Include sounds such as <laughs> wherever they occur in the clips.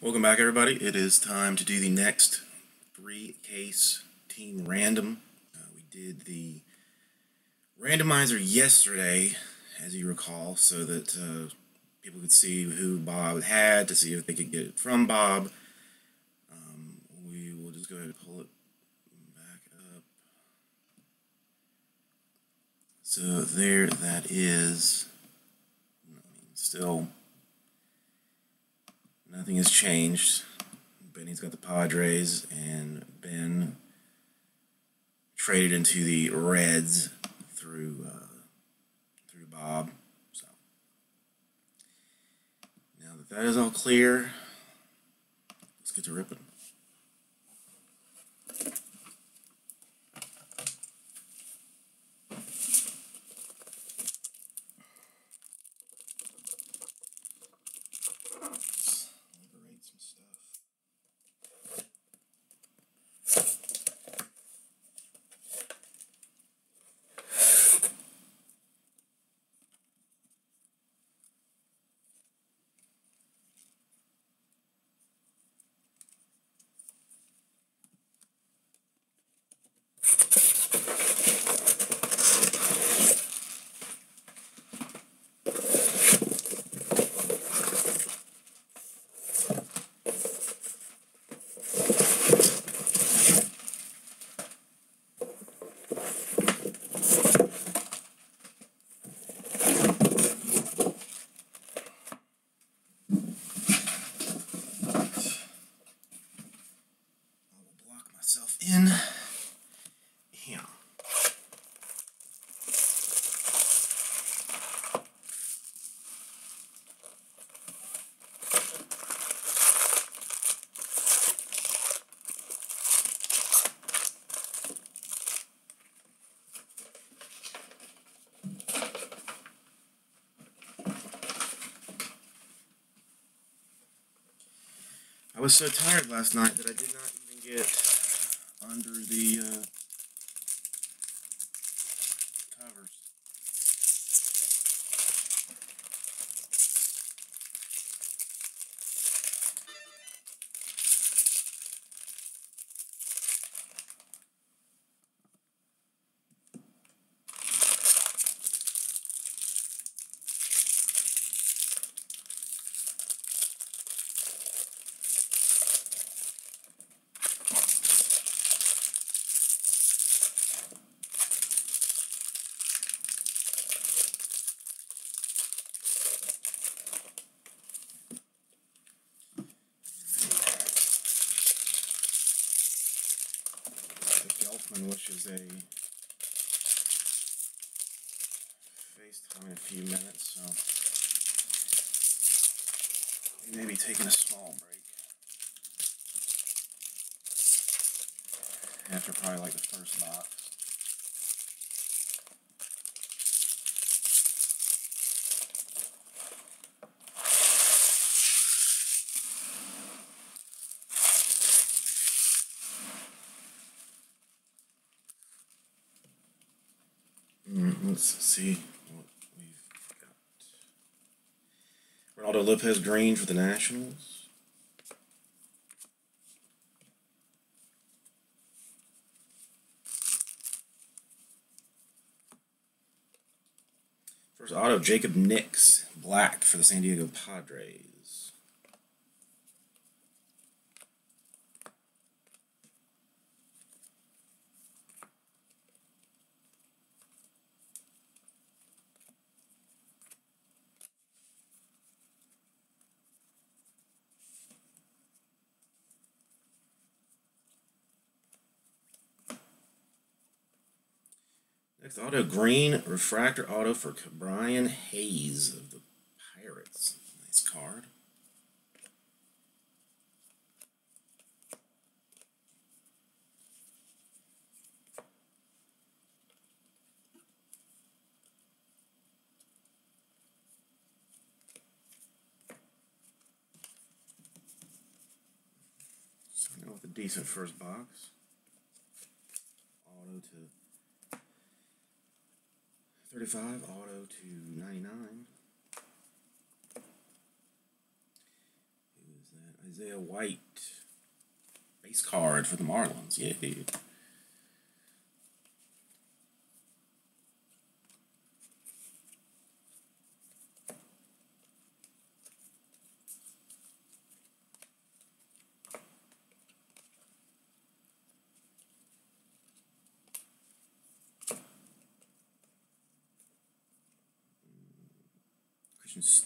Welcome back, everybody. It is time to do the next three case team random. Uh, we did the randomizer yesterday, as you recall, so that uh, people could see who Bob had to see if they could get it from Bob. Um, we will just go ahead and pull it back up. So there that is. Still Nothing has changed. Benny's got the Padres, and Ben traded into the Reds through uh, through Bob. So now that that is all clear, let's get to ripping. I was so tired last night that I did not even get under the uh, covers. The Wishes a FaceTime in a few minutes, so we may be taking a small break after probably like the first box. Mm, let's see what we've got. Reynaldo Lopez Green for the Nationals. First auto, Jacob Nix, black for the San Diego Padres. Next auto, green refractor auto for Brian Hayes of the Pirates. Nice card. Starting with a decent first box. Auto to 35 auto to 99. Who is that? Isaiah White. Base card for the Marlins. Yeah, dude.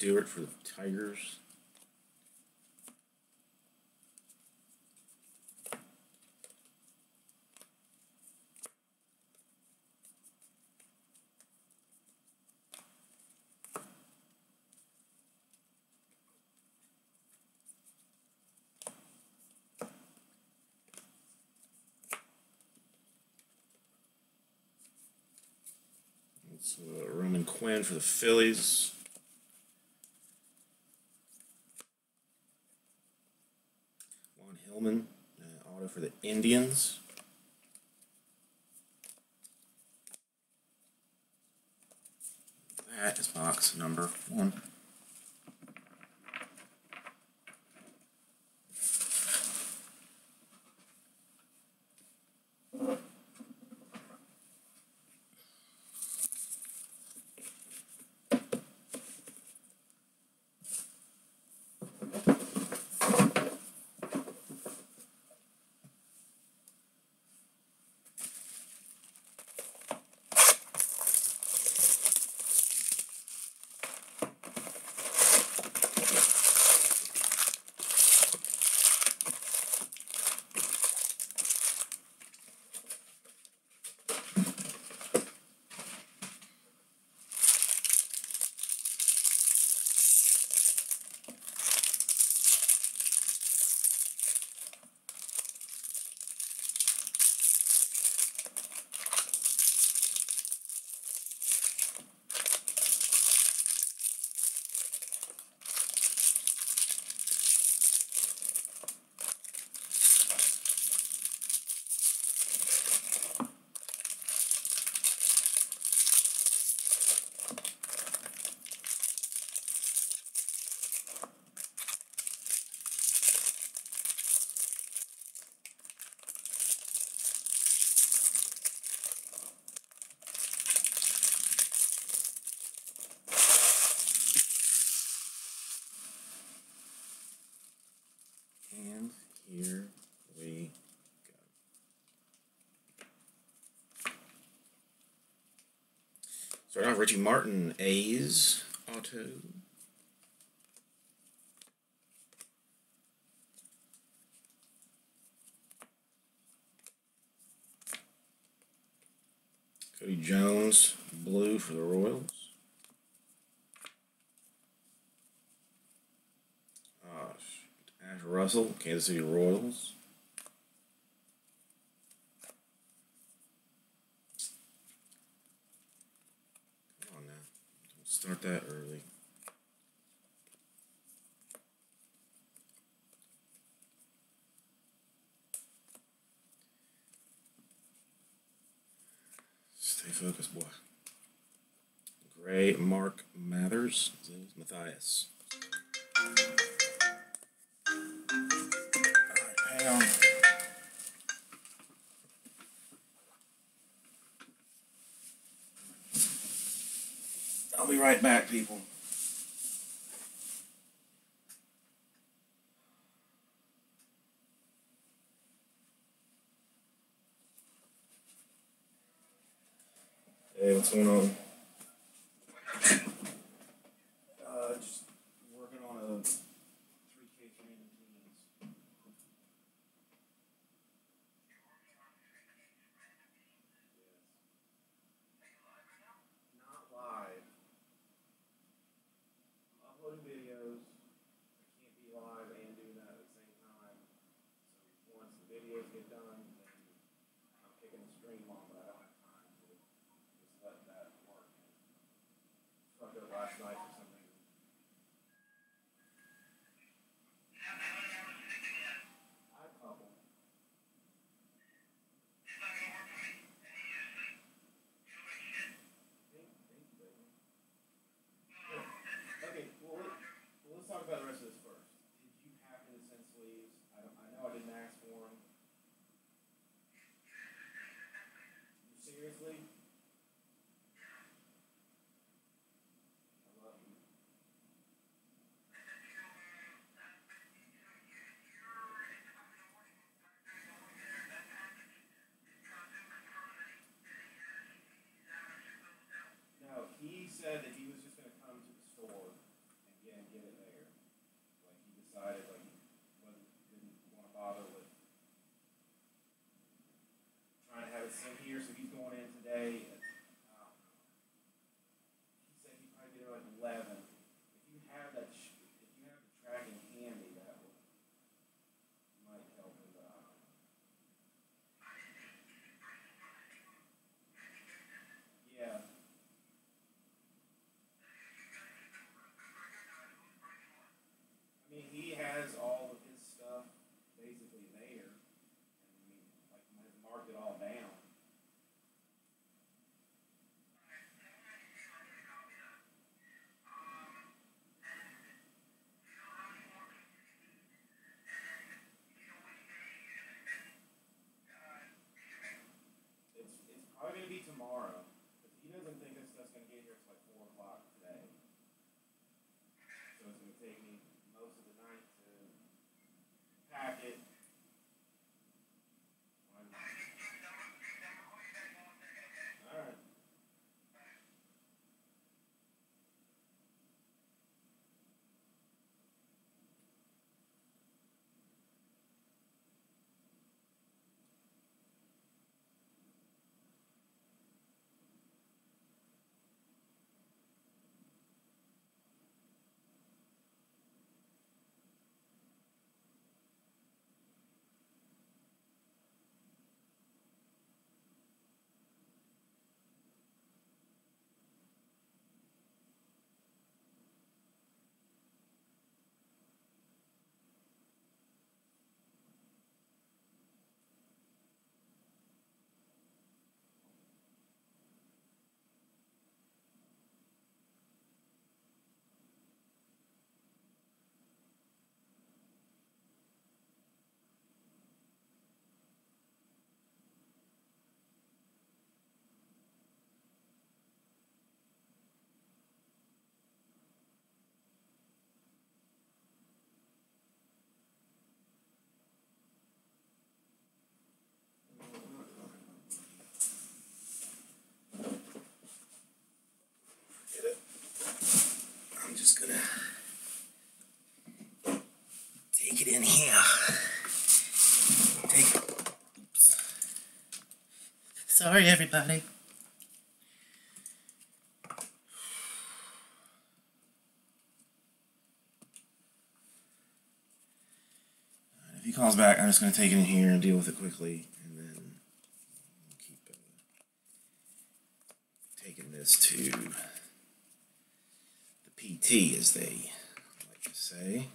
Stewart for the Tigers. So uh, Roman Quinn for the Phillies. for the Indians. That is box number one. Start off, Richie Martin, A's, Auto. Cody Jones, blue for the Royals. Ah, Ash Russell, Kansas City Royals. right back, people. Hey, what's going on? Sorry, everybody. If he calls back, I'm just gonna take it in here and deal with it quickly, and then keep uh, taking this to the PT, as they like to say.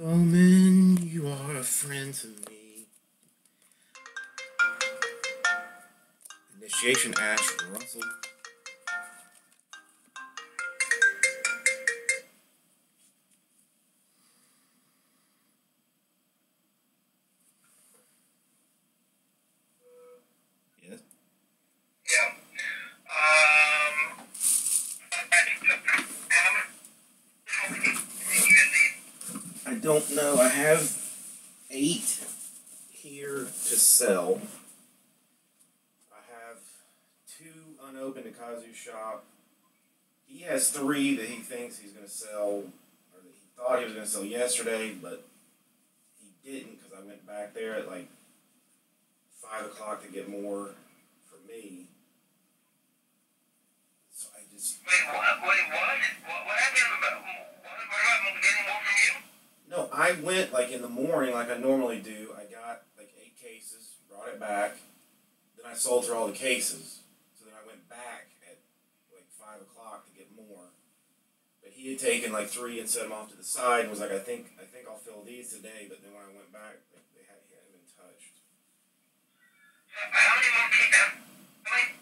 Bowman, you are a friend to me. Initiation Ash Russell. Yes. Yeah. Um, how many you need? I don't know. I have eight here to sell. I have two unopened at Kazu's shop. He has three that he thinks he's going to sell, or that he thought he was going to sell yesterday, but he didn't because I went back there at like five o'clock to get more for me. So I just Wait, what? Wait, what? What, what happened about, what, what about getting more from you? No, I went like in the morning, like I normally do. I got like eight cases, brought it back. Then I sold her all the cases. So then I went back at like five o'clock to get more. But he had taken like three and set them off to the side and was like, I think I think I'll fill these today. But then when I went back, like, they had he hadn't been touched. How many more people? How many?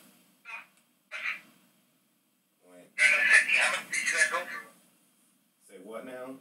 Wait, You're in the city. How many did you guys go say what now?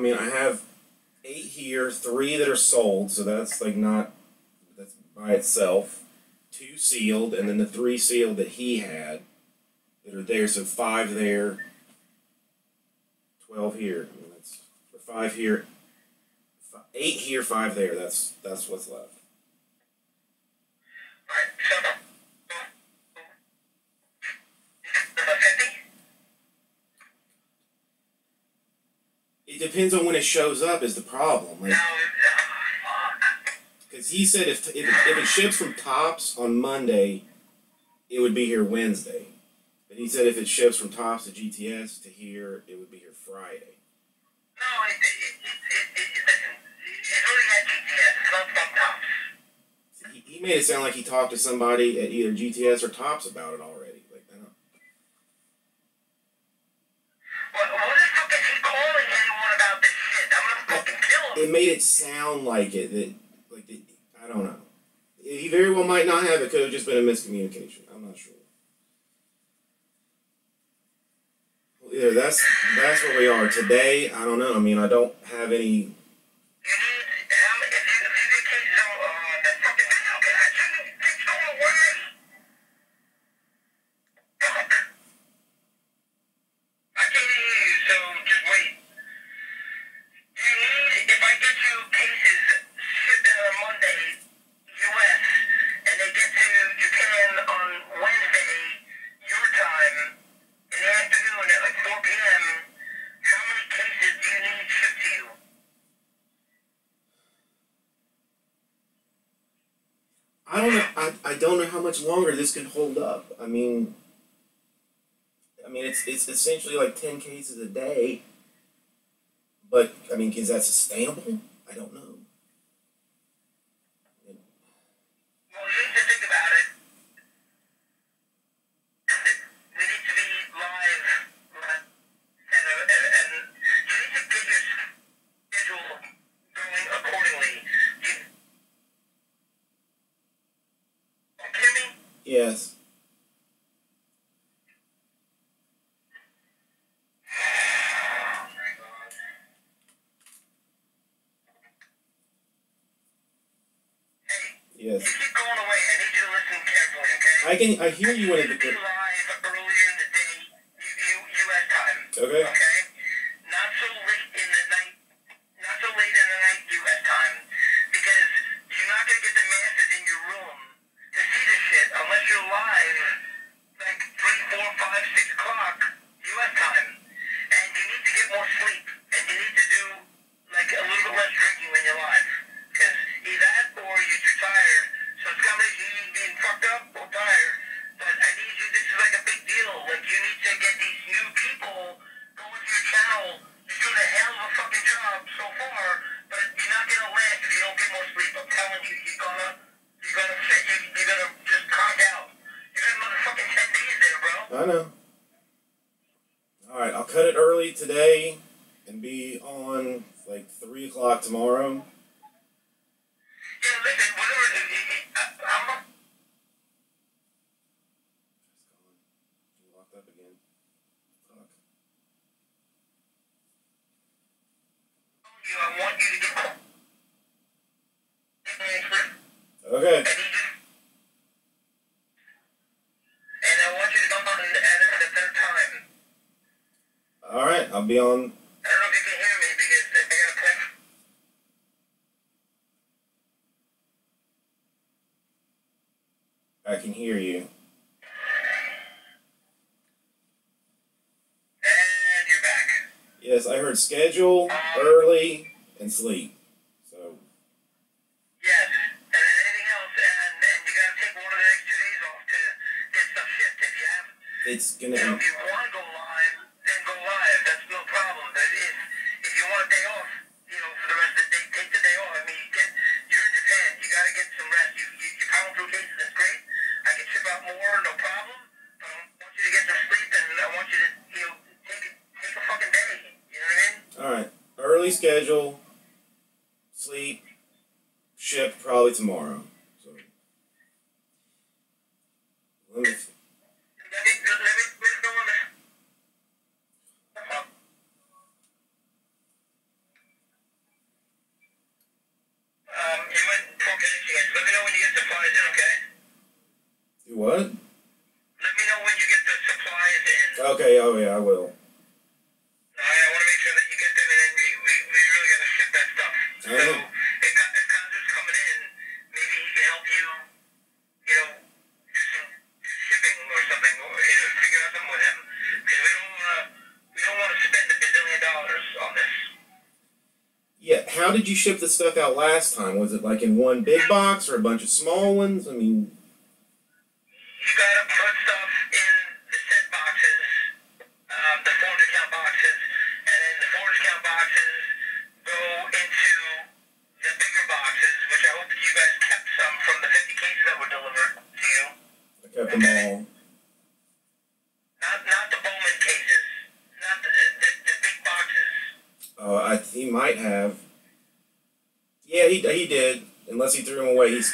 I mean, I have eight here, three that are sold, so that's like not that's by itself. Two sealed, and then the three sealed that he had that are there. So five there, twelve here. I mean, that's five here, five, eight here, five there. That's that's what's left. depends on when it shows up is the problem, right? Because he said if, if, it, if it ships from Topps on Monday, it would be here Wednesday. And he said if it ships from Topps to GTS to here, it would be here Friday. No, it, it, it, it's already at GTS. It's not from Topps. He, he made it sound like he talked to somebody at either GTS or Topps about it already. it made it sound like it. That like I don't know. He very well might not have. It could have just been a miscommunication. I'm not sure. Well, yeah, that's that's where we are today. I don't know. I mean, I don't have any longer this could hold up. I mean, I mean, it's it's essentially like ten cases a day. But I mean, is that sustainable? Yes. Going away. I need you to listen carefully, okay? I can. I hear you when it's. Live earlier in the day, U.S. time. Okay. Okay. ship the stuff out last time? Was it like in one big box or a bunch of small ones? I mean,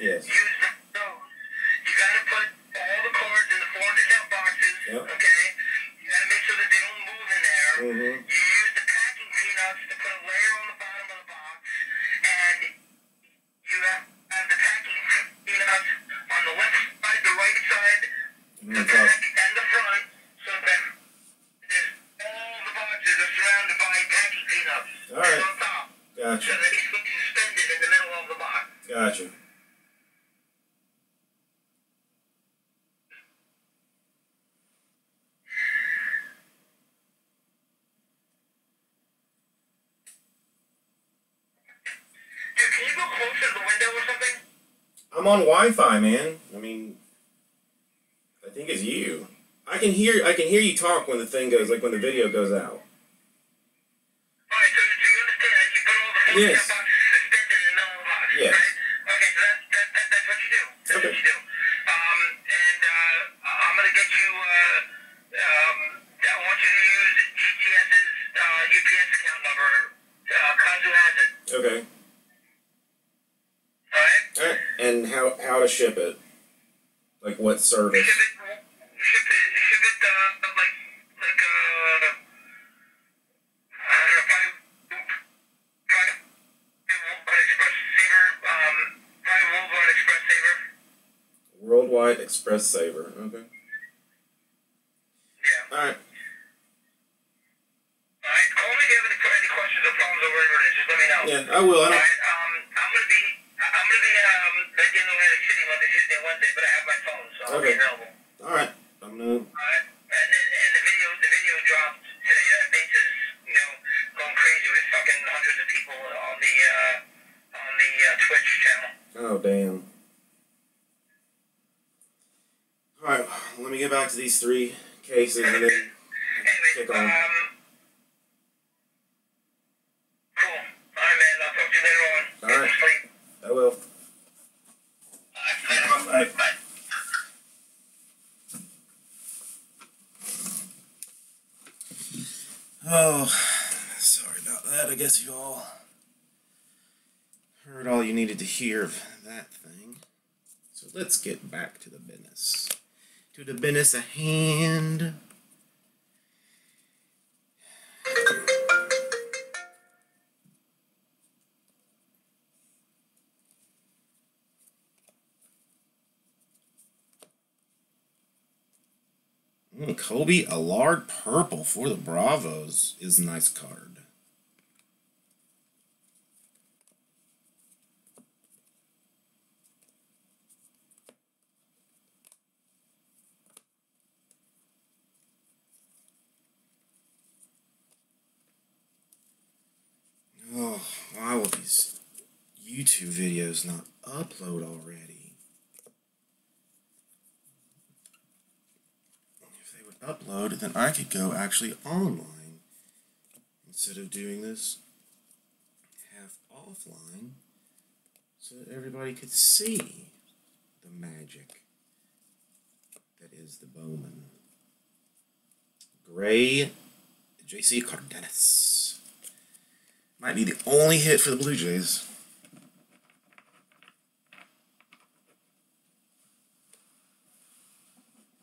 Yes on Wi-Fi, man. I mean, I think it's you. I can hear I can hear you talk when the thing goes, like when the video goes out. Right, so yes. these three cases and then kick on. Alright. I will. Oh, sorry about that. I guess you all heard all you needed to hear giving us a hand. Mm, Kolby Allard purple for the Bravos is a nice card. Go actually online instead of doing this half offline so that everybody could see the magic that is the Bowman. Gray JC Cardenas. Might be the only hit for the Blue Jays.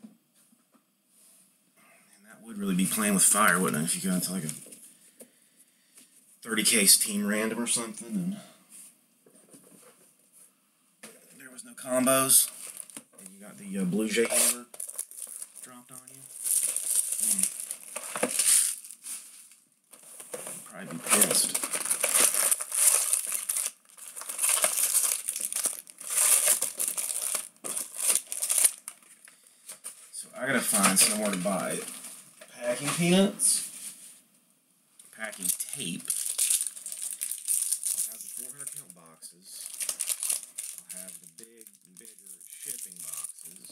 And that would really be playing with fire, wouldn't it? If you got into like a 30 case team random or something and there was no combos and you got the uh, Blue Jay hammer dropped on you. Mm. Probably be pissed. So I gotta find somewhere to buy packing peanuts, packing tape. I'll have the 400 count boxes. I'll have the big, bigger shipping boxes.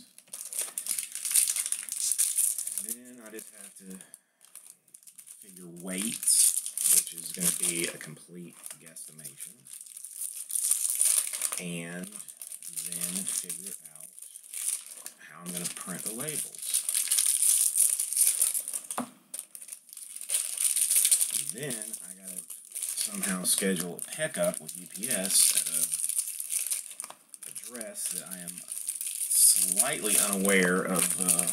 And then I just have to figure weights, which is going to be a complete guesstimation. And then figure out how I'm going to print the labels. And then I got to somehow schedule a pickup with UPS at a address that I am slightly unaware of uh,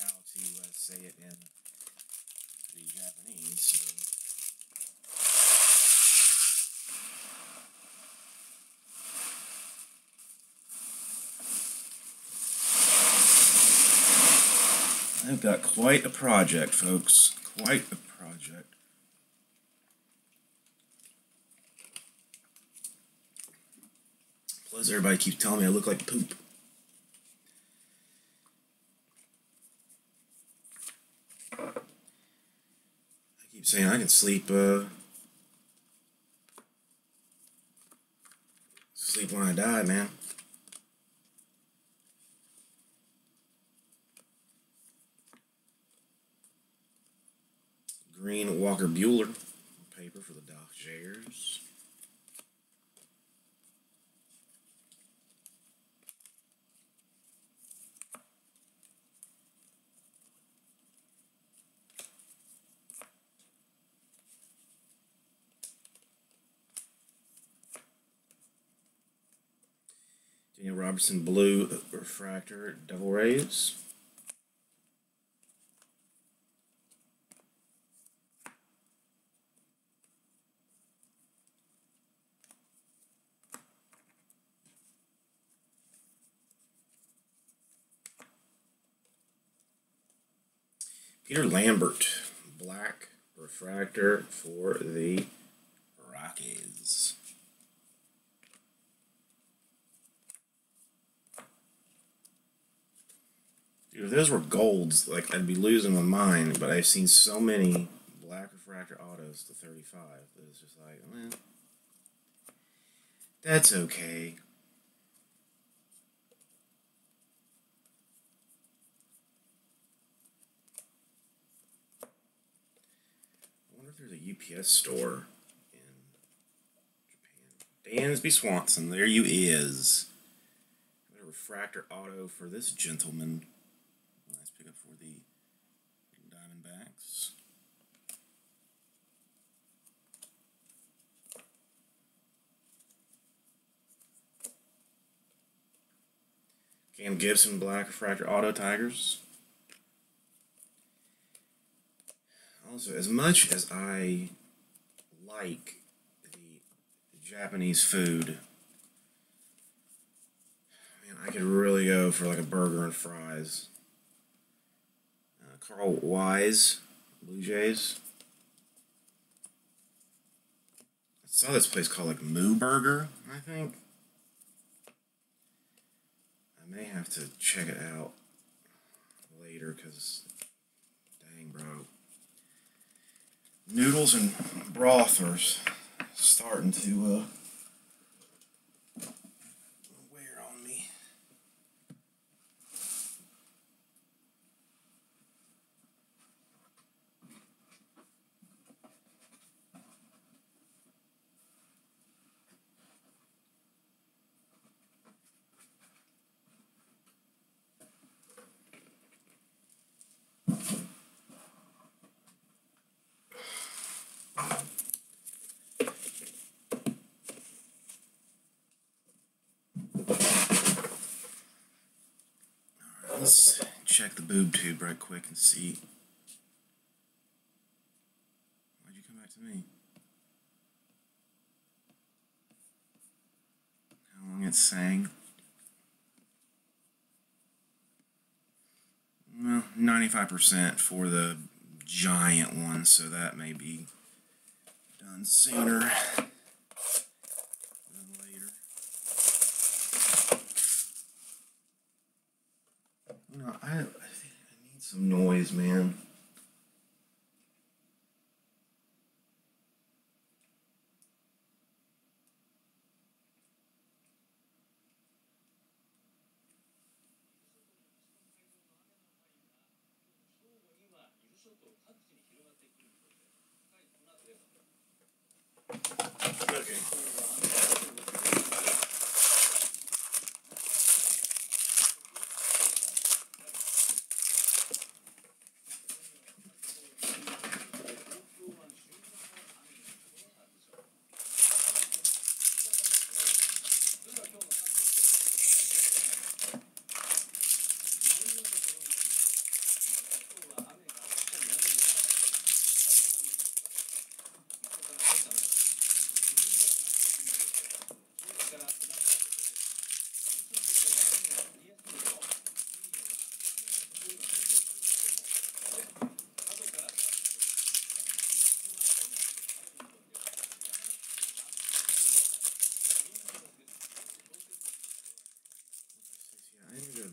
how to uh, say it in the Japanese. So. I've got quite a project, folks. Quite a project. Plus, everybody keeps telling me I look like poop. I keep saying I can sleep, uh, sleep when I die, man. Green Walker Buehler paper for the Dodgers. Daniel Robertson Blue Refractor Devil Rays. Peter Lambert, black refractor for the Rockies. Dude, if those were golds, like I'd be losing my mind. But I've seen so many black refractor autos to 35 that it's just like, well, that's okay. I wonder if a UPS store in Japan. Dansby Swanson, there you is. Got a refractor auto for this gentleman. Nice pickup for the Diamondbacks. Cam Gibson, black refractor auto Tigers. Also, as much as I like the Japanese food, man, I could really go for like a burger and fries. Uh, Carl Wise, Blue Jays. I saw this place called like Moo Burger, I think. I may have to check it out later because, dang, bro. Noodles and broth are starting to uh, wear on me. Let's check the boob tube right quick and see. Why'd you come back to me? How long it's saying? Well, 95% for the giant one, so that may be done sooner I, I think I need some noise, man.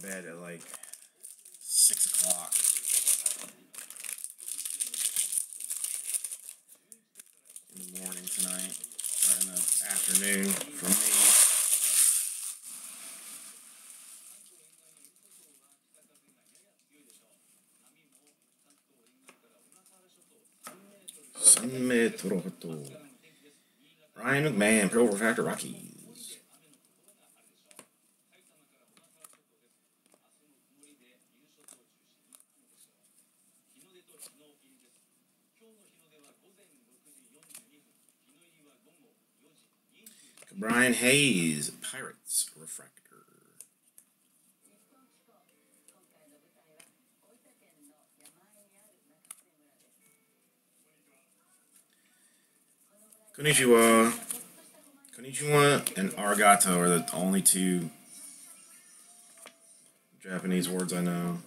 Bed at like six o'clock. In the morning tonight, or in the afternoon for me. Ryan McMahon, Pro Factor Rockies. Brian Hayes, Pirates Refractor. Konnichiwa. Konnichiwa and arigato are the only two Japanese words I know.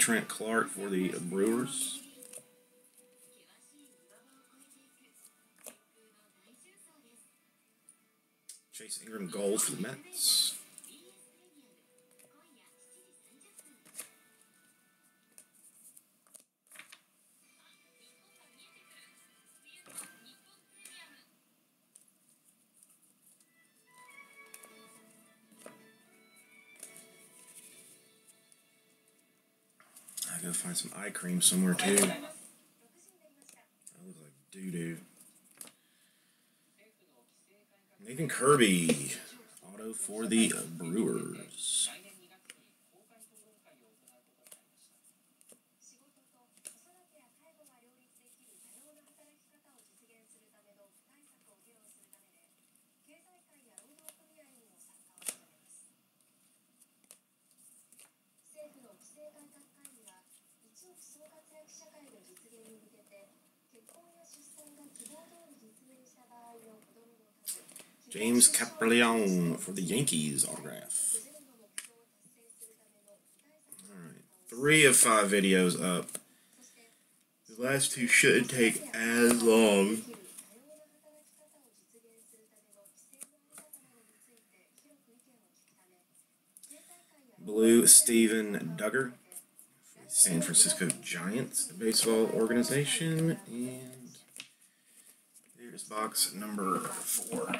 Trent Clark for the Brewers. Chase Ingram gold for the Mets. Find some eye cream somewhere too. That looks like doo doo. Nathan Kirby, auto for the Brewers. James Kaprielian for the Yankees autograph. Alright, three of five videos up. The last two shouldn't take as long. Blue Steven Duggar, San Francisco Giants baseball organization, and there's box number four.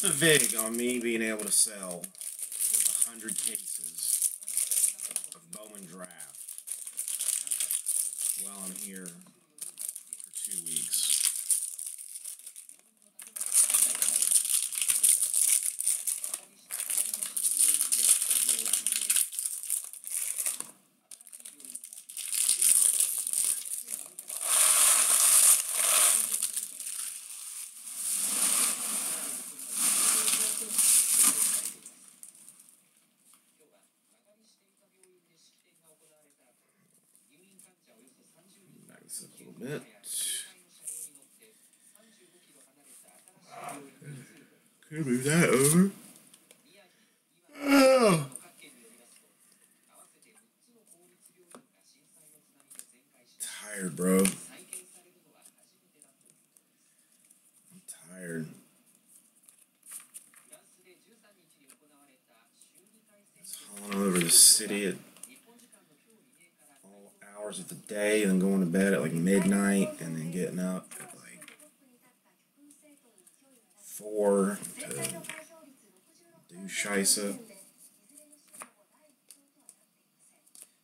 the vig on me being able to sell 100k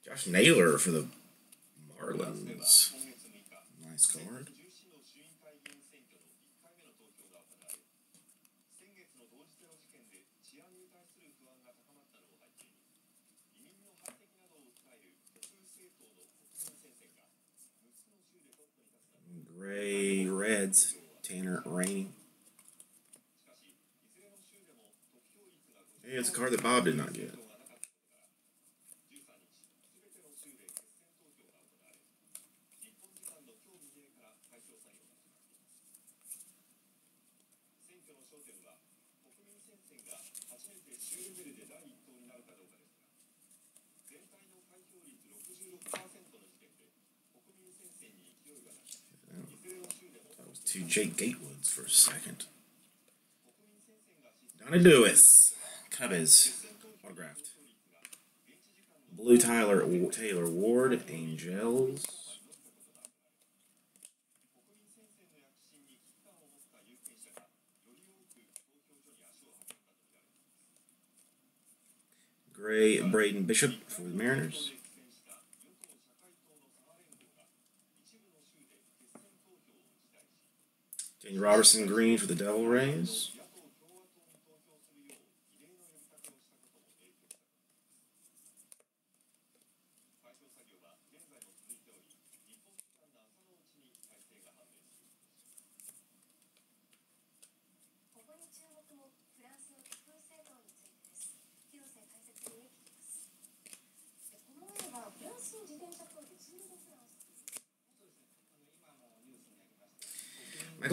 Josh Naylor for the Probably not yet. to Jake Gatewoods for a second. Donnie Dewees, Cubbies. Blue Tyler Taylor Ward, Angels. Gray Braden Bishop for the Mariners. Daniel Robertson Green for the Devil Rays.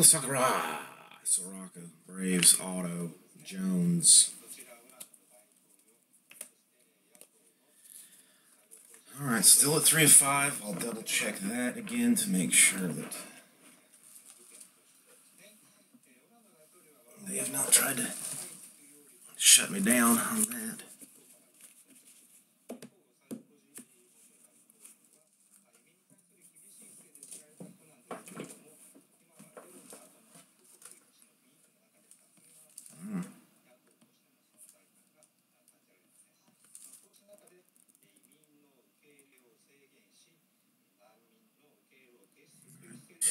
Michael Sakura, Soroka, Braves, Auto, Jones. All right, still at three of five. I'll double check that again to make sure that they have not tried to shut me down on that.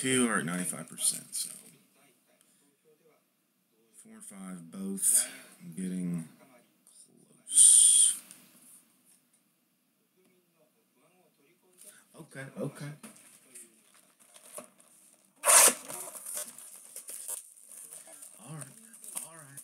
Two are at ninety-five percent, so four and five both getting close. Okay, okay. All right, all right.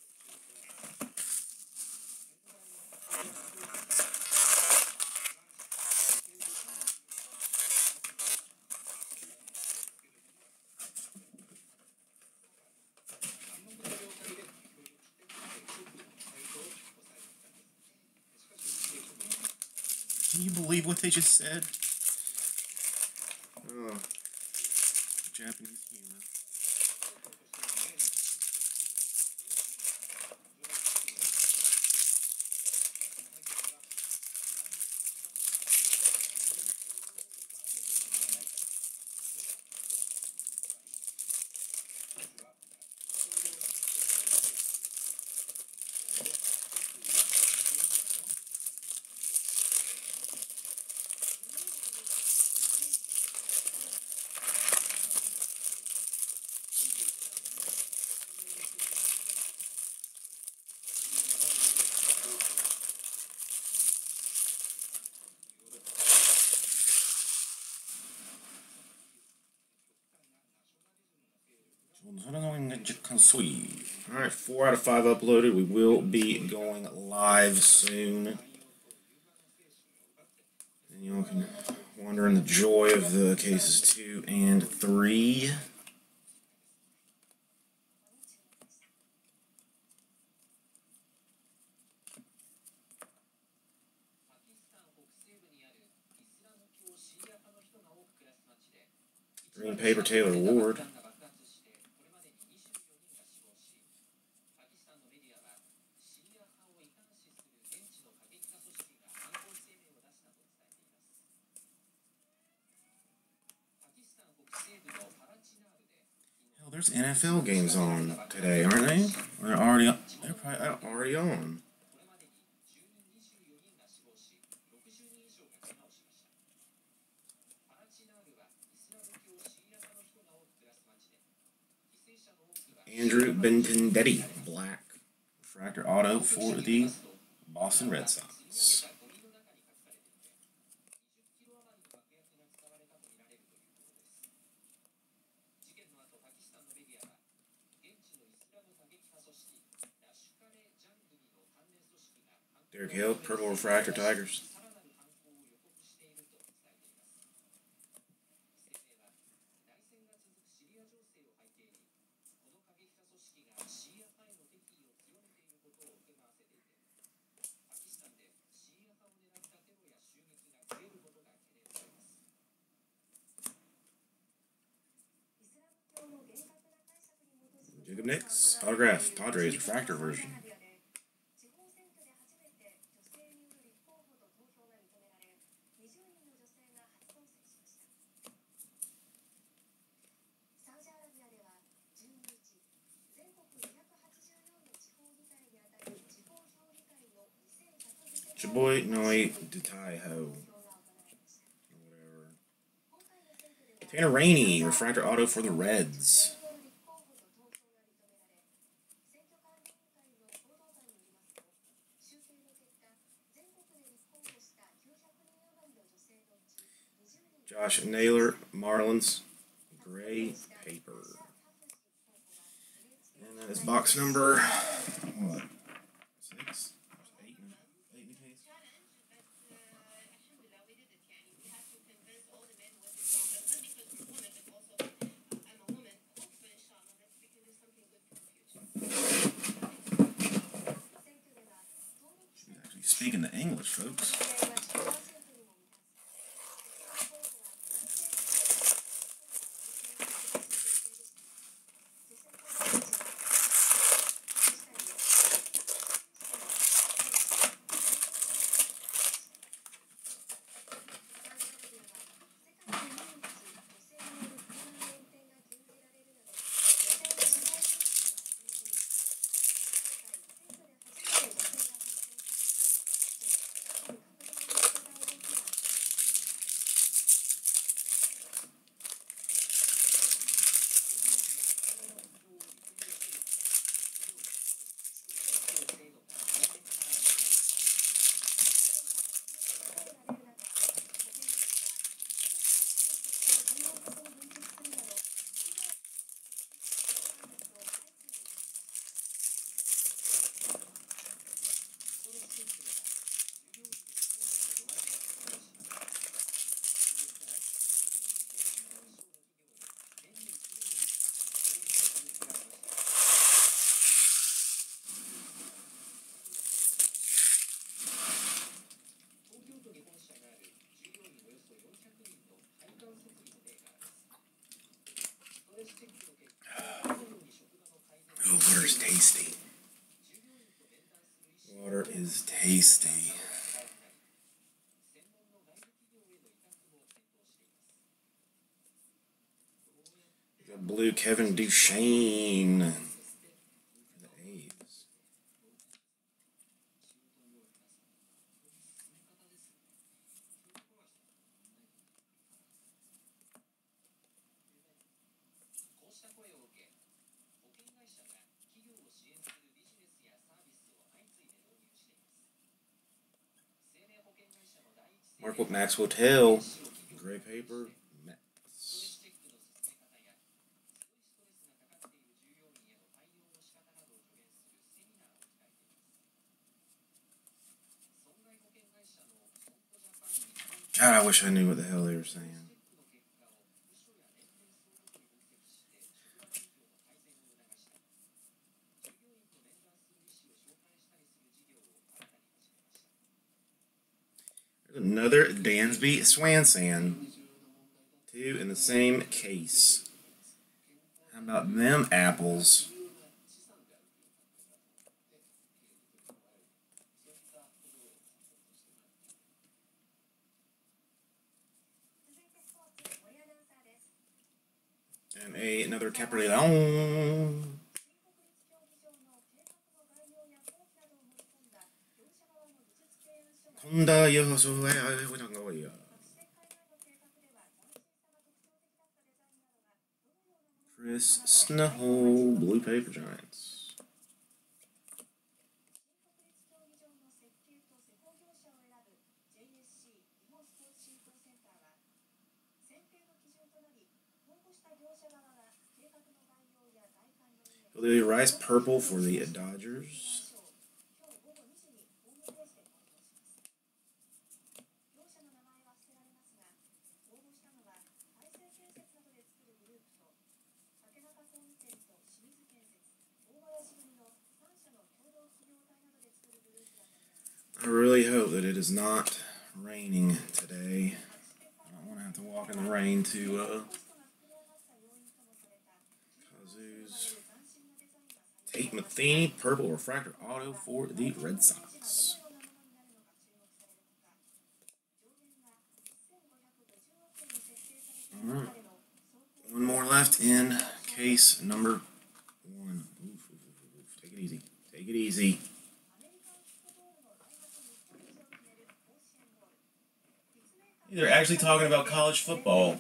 Can you believe what they just said? Oh, Japanese humor. Alright, four out of five uploaded. We will be going live soon. And you all can wonder in the joy of the cases two and three. Green paper Taylor Ward. Hell, there's NFL games on today, aren't they? Or They're already on. They're probably uh, already on. Andrew Benintendi, black refractor auto for the Boston Red Sox. Derek Hill, refractor Tigers. Jacob Nix, autograph, Padres refractor version. Kai Ho. Whatever. Tanner Rainey, refractor auto for the Reds. Josh Naylor, Marlins, gray paper. And that is box number what, six. Speaking the English, folks. Oh, water is tasty. Water is tasty. Blue Kevin Duchene. Maxwell Hill. Greg God, I wish I knew what the hell they were saying. Swanson, Two in the same case. How about them apples? And a, another Kaprielian. Honda, yo, so I, I, いや。Chris Shaw, Blue Paper Giants. He'll do rice purple for the Dodgers. is not raining today. I don't want to have to walk in the rain to uh, Kazoo's Tate Matheny Purple Refractor Auto for the Red Sox. All right. One more left in case number one. Oof, oof, oof, Take it easy. Take it easy. They're actually talking about college football.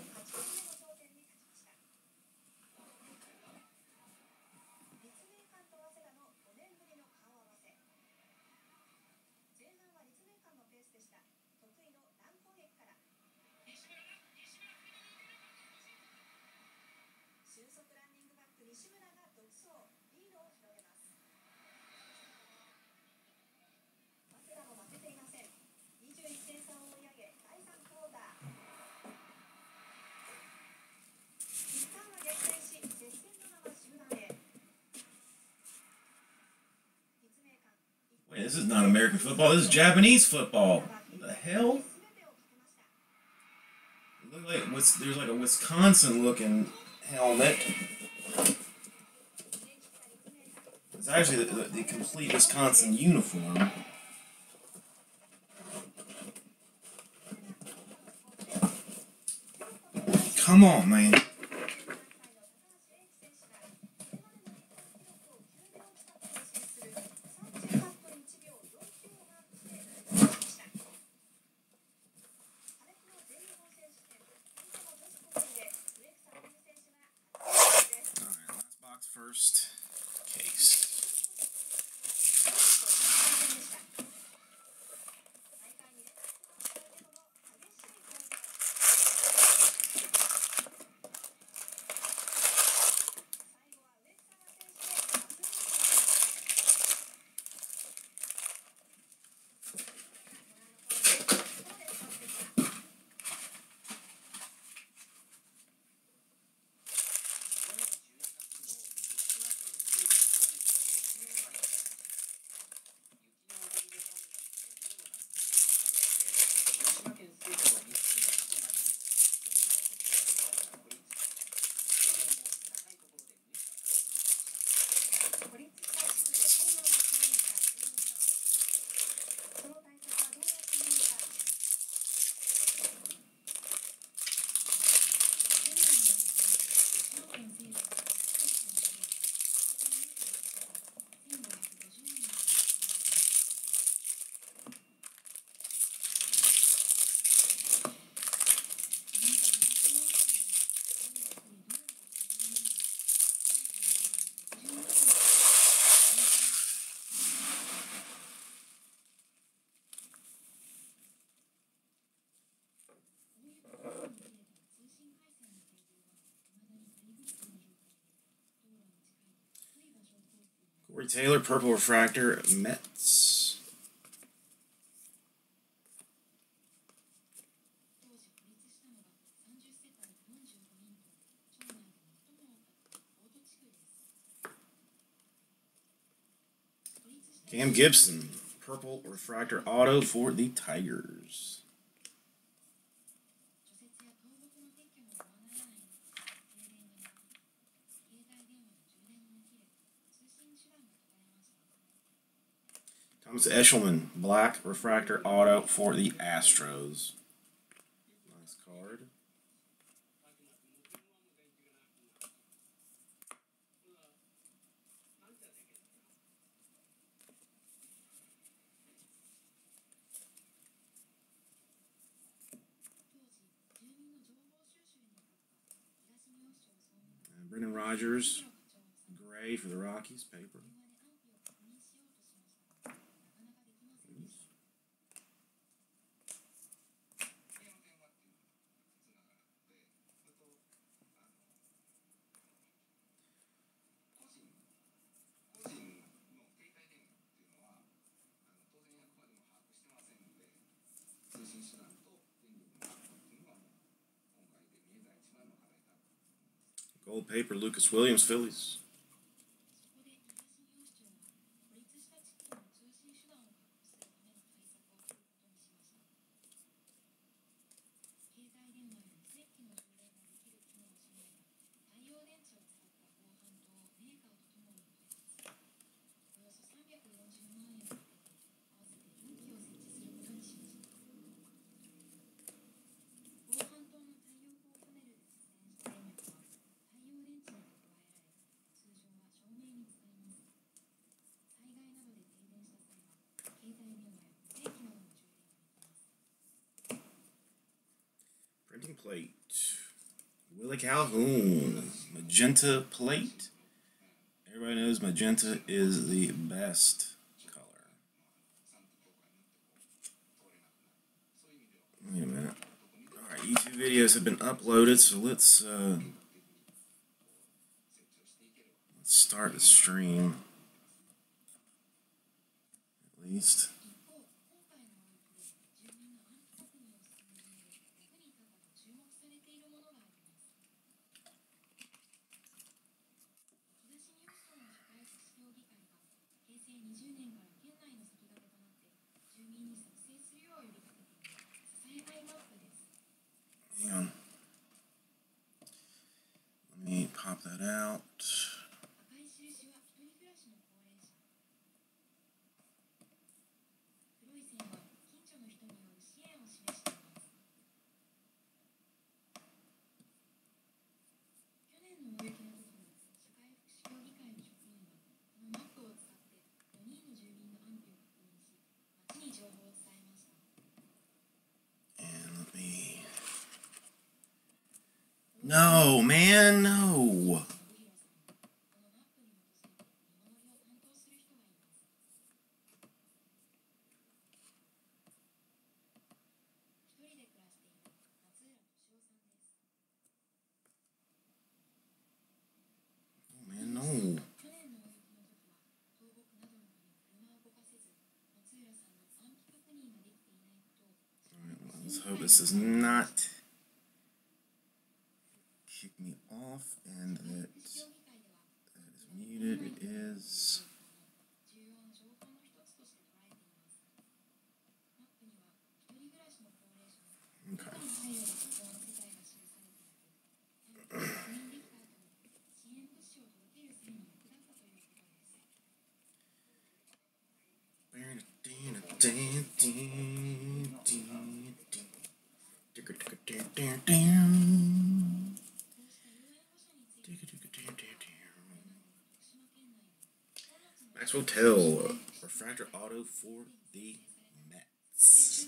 This is not American football. This is Japanese football. What the hell? Look like there's like a Wisconsin looking helmet. It's actually the, the, the complete Wisconsin uniform. Come on, man. Corey Taylor, Purple Refractor, Mets. Cam Gibson, Purple Refractor Auto for the Tigers. Eshelman, black refractor auto for the Astros. paper, Lucas Williams, Phillies. plate. Willie Calhoun. Magenta plate. Everybody knows magenta is the best color. Wait a minute. Alright, YouTube videos have been uploaded, so let's, uh, let's start the stream. At least. Let's hope this does not kick me off and that that is muted. It is. Max Wotell, Refractor Auto for the Mets.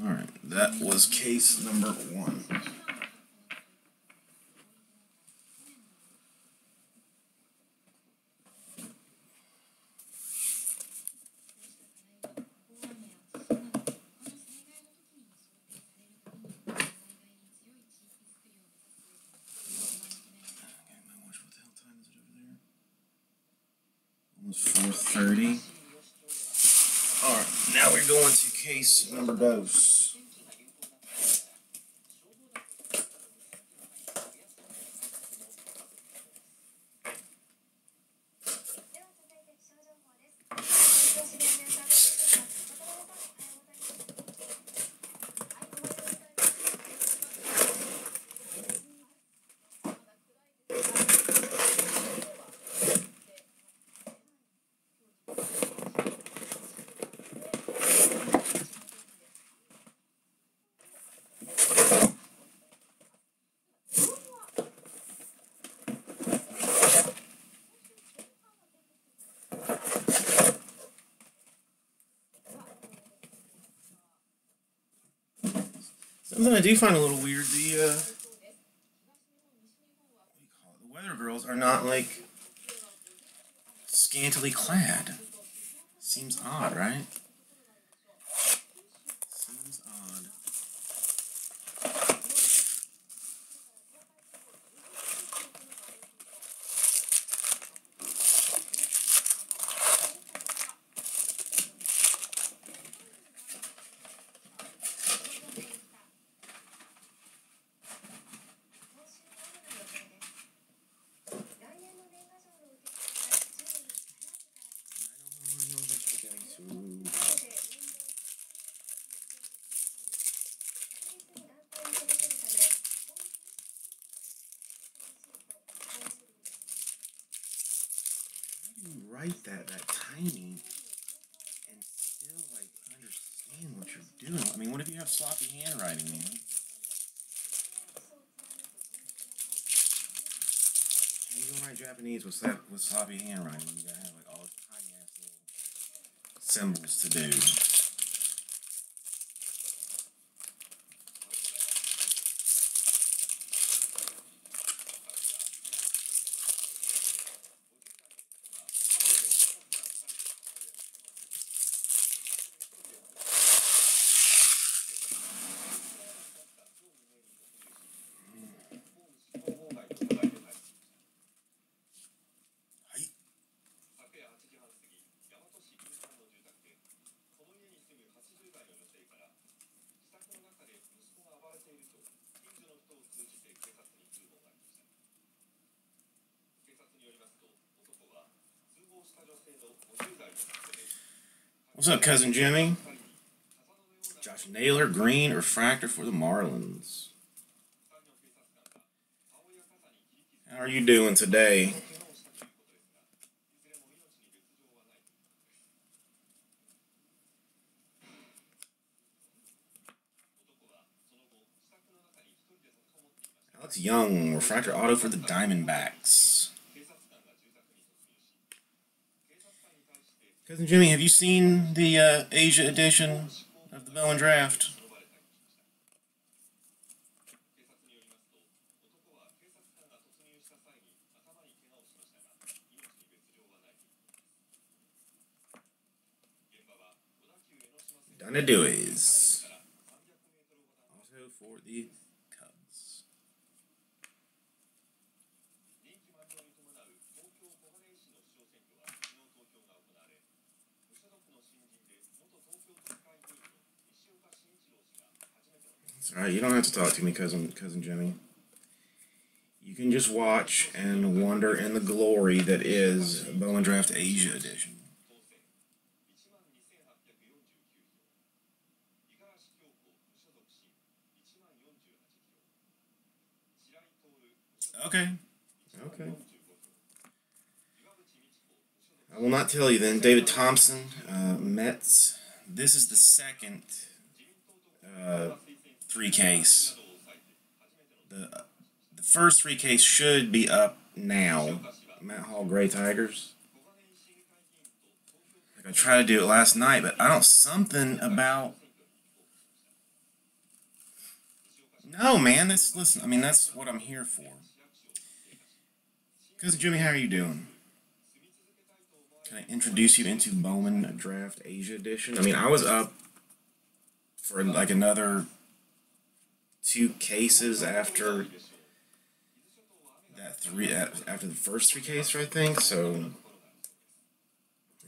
All right, that was case number one. Number Remember dose. do find a little write that, that tiny, and still like understand what you're doing. I mean, what if you have sloppy handwriting, man? You can write Japanese with that? with sloppy handwriting. You gotta have like all these tiny ass little symbols to do. What's up, cousin Jimmy? Josh Naylor, Green, Refractor for the Marlins. How are you doing today? Alex Young, refractor auto for the Diamondbacks. Jimmy, have you seen the uh, Asia edition of the Bowman Draft? Donna don't have to talk to me, cousin, cousin Jimmy. You can just watch and wonder in the glory that is Bowman Draft Asia Edition. Okay. Okay. I will not tell you then. David Thompson, uh, Mets. This is the second uh, three case. The, the first three case should be up now. Matt Hall Gray Tigers. Like I tried to do it last night, but I don't something about. No, man. That's listen. I mean, that's what I'm here for. Cousin Jimmy, how are you doing? Can I introduce you into Bowman Draft Asia Edition? I mean, I was up for like another two cases after that three after the first three cases, I think. So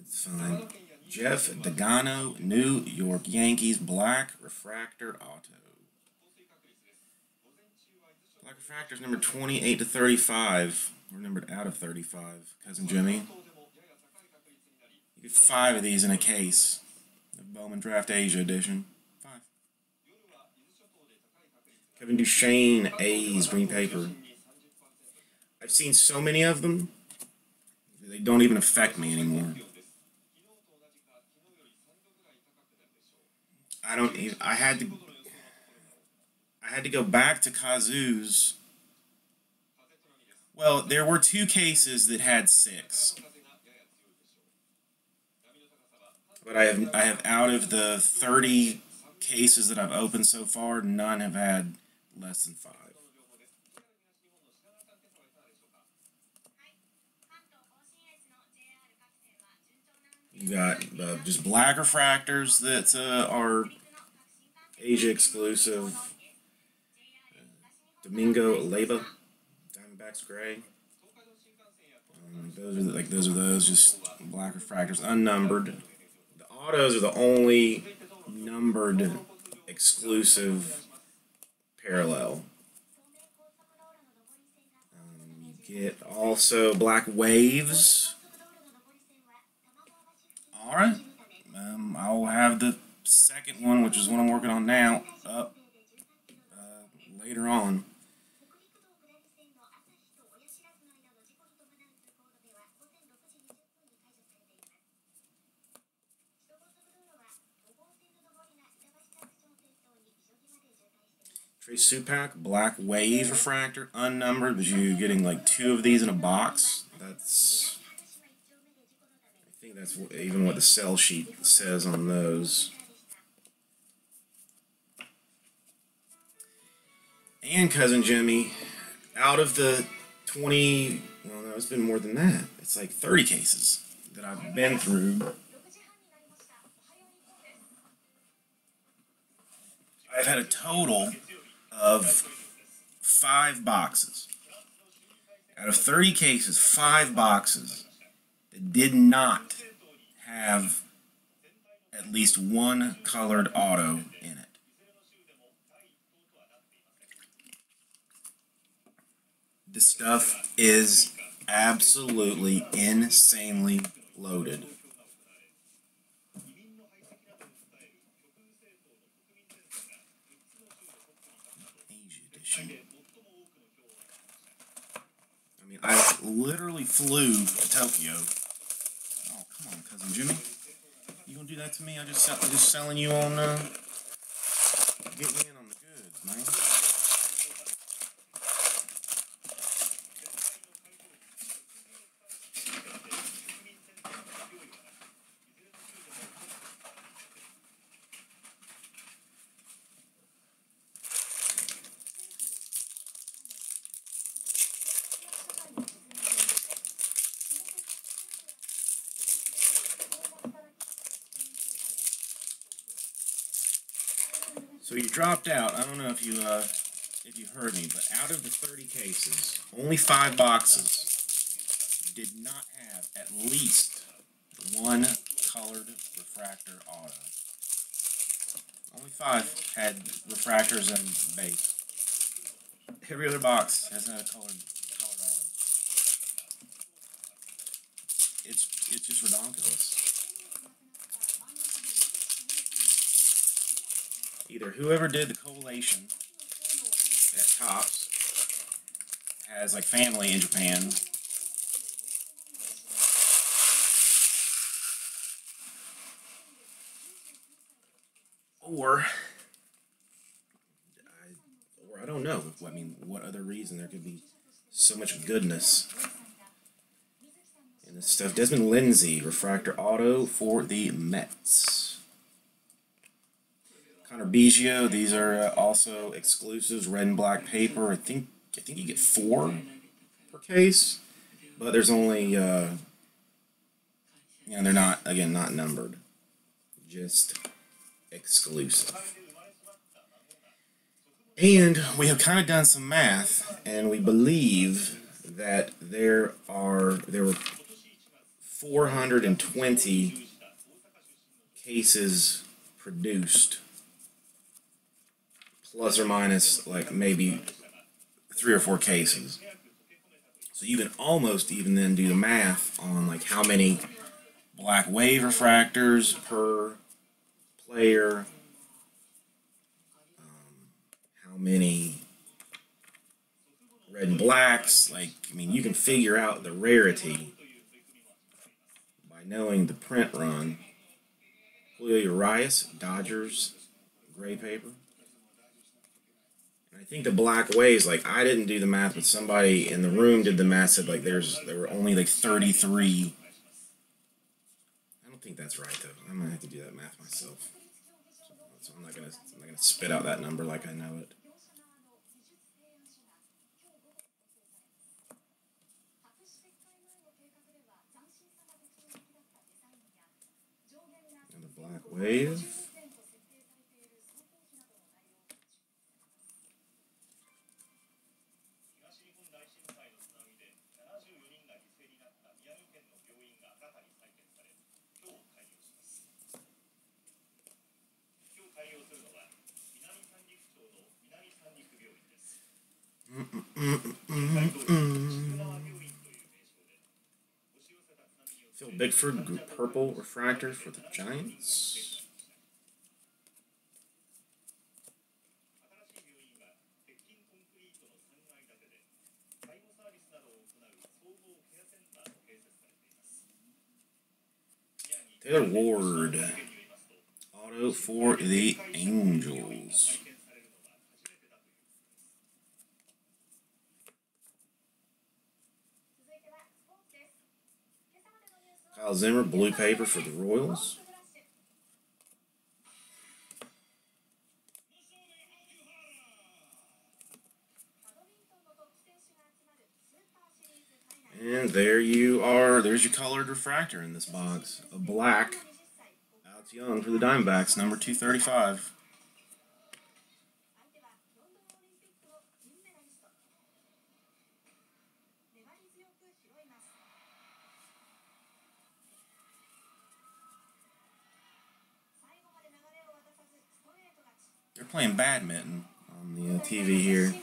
it's fine. Jeff Degano, New York Yankees, Black Refractor Auto. Black Refractor is number 28 to 35. We're numbered out of 35, Cousin Jimmy. You get five of these in a case. The Bowman Draft Asia edition. Kevin Duchene, A's, green paper. I've seen so many of them, they don't even affect me anymore. I don't even, I had to, I had to go back to Kazu's. Well, there were two cases that had six. But I have, I have out of the 30 cases that I've opened so far, none have had Lesson 5. You got uh, just black refractors that uh, are Asia exclusive. Uh, Domingo Leyba, Diamondbacks Gray. Um, those are the, like those are those just black refractors, unnumbered. The autos are the only numbered exclusive parallel. Um, get also black waves. Alright. Um, I'll have the second one, which is what I'm working on now, up uh, later on. Trace Supak, Black Wave Refractor, unnumbered, but you're getting like two of these in a box. That's. I think that's what, even what the sell sheet says on those. And Cousin Jimmy, out of the 20, well, no, it's been more than that. It's like 30 cases that I've been through. I've had a total of five boxes. Out of 30 cases, five boxes that did not have at least one colored auto in it. This stuff is absolutely insanely loaded. Asia edition. I literally flew to Tokyo. Oh, come on, cousin Jimmy. You gonna do that to me? I just, I'm just selling you on uh, get me in on the goods, man. Dropped out. I don't know if you uh, if you heard me, but out of the 30 cases, only five boxes did not have at least one colored refractor auto. Only five had refractors and base. Every other box has had a colored colored auto. It's it's just redonkulous. Either whoever did the collation at Topps has like family in Japan. Or I, or I don't know. I mean, what other reason there could be so much goodness in this stuff? Desmond Lindsay, refractor auto for the Mets. Biggio, these are uh, also exclusives, red and black paper. I think I think you get four per case, but there's only uh, you know they're not again not numbered, just exclusive. And we have kind of done some math, and we believe that there are there were 420 cases produced, plus or minus like maybe three or four cases. So you can almost even then do the math on like how many black wave refractors per player, um, how many red and blacks. Like, I mean, you can figure out the rarity by knowing the print run. Julio Urias, Dodgers, gray paper. I think the black ways, like I didn't do the math, but somebody in the room did the math. Said like there's there were only like 33. I don't think that's right though. I'm gonna have to do that math myself. So I'm not gonna I'm not gonna spit out that number like I know it. The black wave. Phil Bickford, group purple refractor for the Giants. Taylor Ward, auto for the Angels. Kyle Zimmer, blue paper for the Royals. And there you are. There's your colored refractor in this box. A black. Alex Young for the Diamondbacks, number 235. playing badminton on the uh, TV here.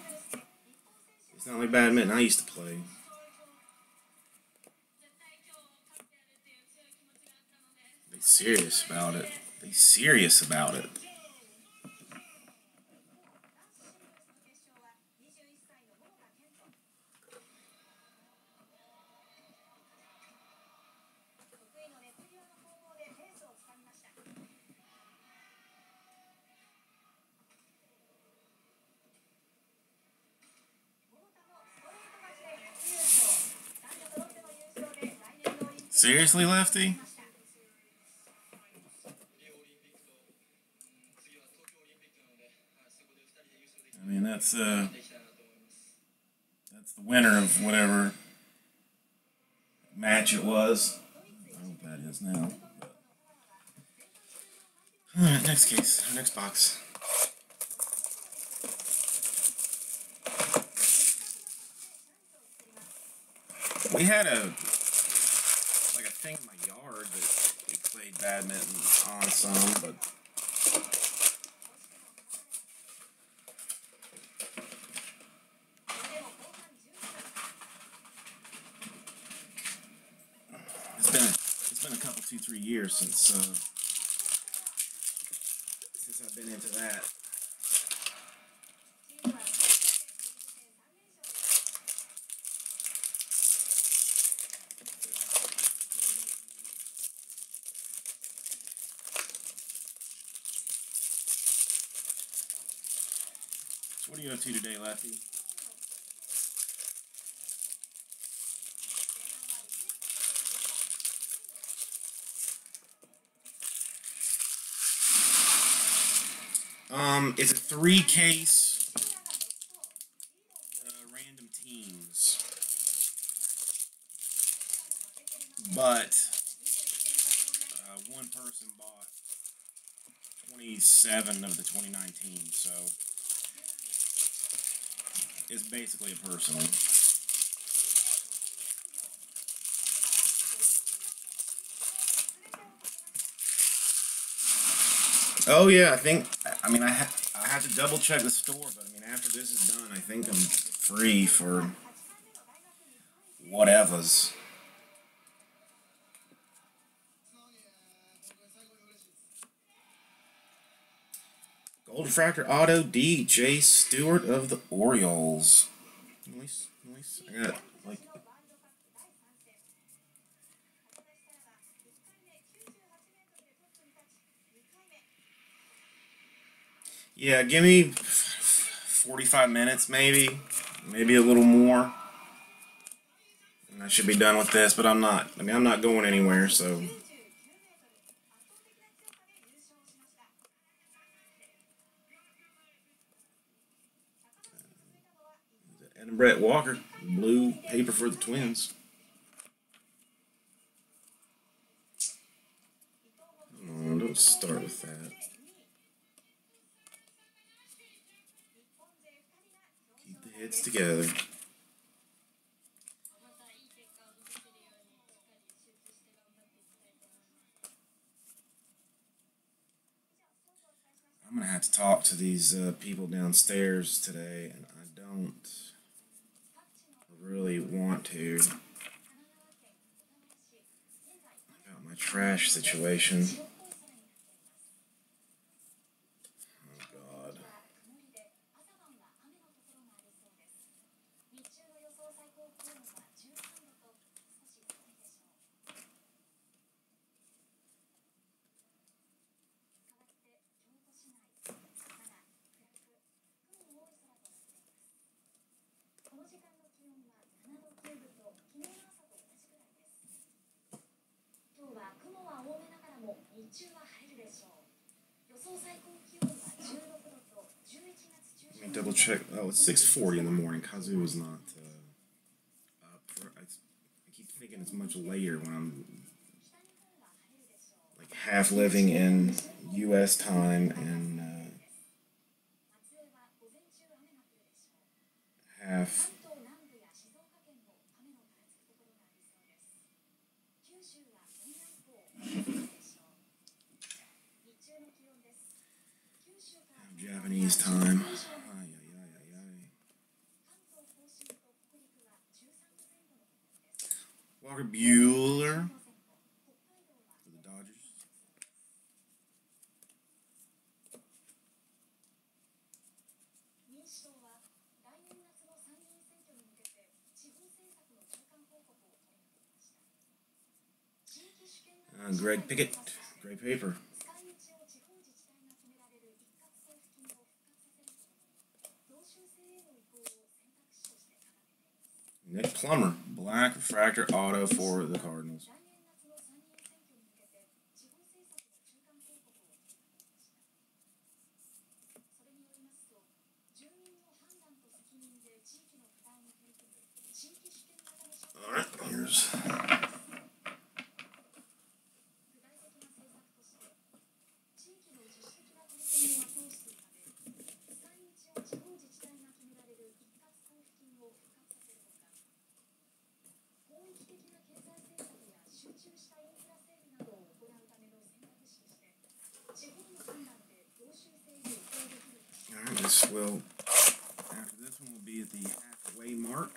It's not only like badminton I used to play. They serious about it. They serious about it. Seriously, Lefty? I mean, that's uh, that's the winner of whatever match it was. I don't know what that is now. All right, next case, next box. We had a thing in my yard that we played badminton on some, but It's been it's been a couple two three years since uh, since I've been into that. You to today, Lefty? Um, it's a three case uh, random teams, but uh, one person bought 27 of the 2019, so is basically a personal. Oh yeah, I think. I mean, I ha I have to double check the store, but I mean, after this is done, I think I'm free for whatever's. Old refractor auto D.J. Stewart of the Orioles. Nice, nice. I got like. Yeah, give me 45 minutes, maybe, maybe a little more. And I should be done with this, but I'm not. I mean, I'm not going anywhere, so. and Brett Walker, blue paper for the Twins. Oh, don't start with that. Keep the heads together. I'm gonna have to talk to these uh, people downstairs today, and I don't really want to. I got my trash situation. six forty in the morning. Kazu was not uh, up. For, I, I keep thinking it's much later when I'm like half living in U.S. time and uh, half Walker Buehler for the Dodgers. Uh, Greg Pickett, great paper. Nick Plummer, black refractor auto for the Cardinals. All right, here's All right, this will, after this one will be at the halfway mark.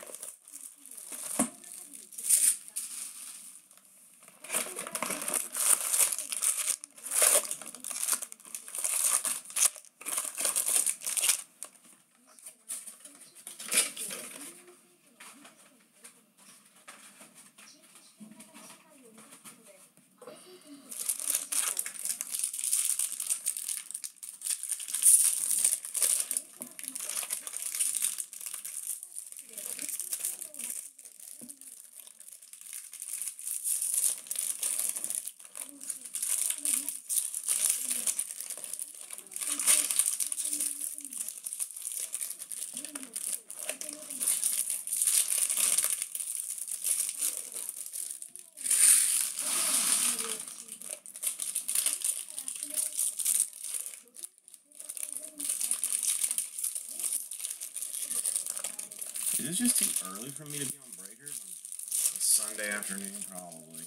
Is it just too early for me to be on breakers? Sunday afternoon, probably.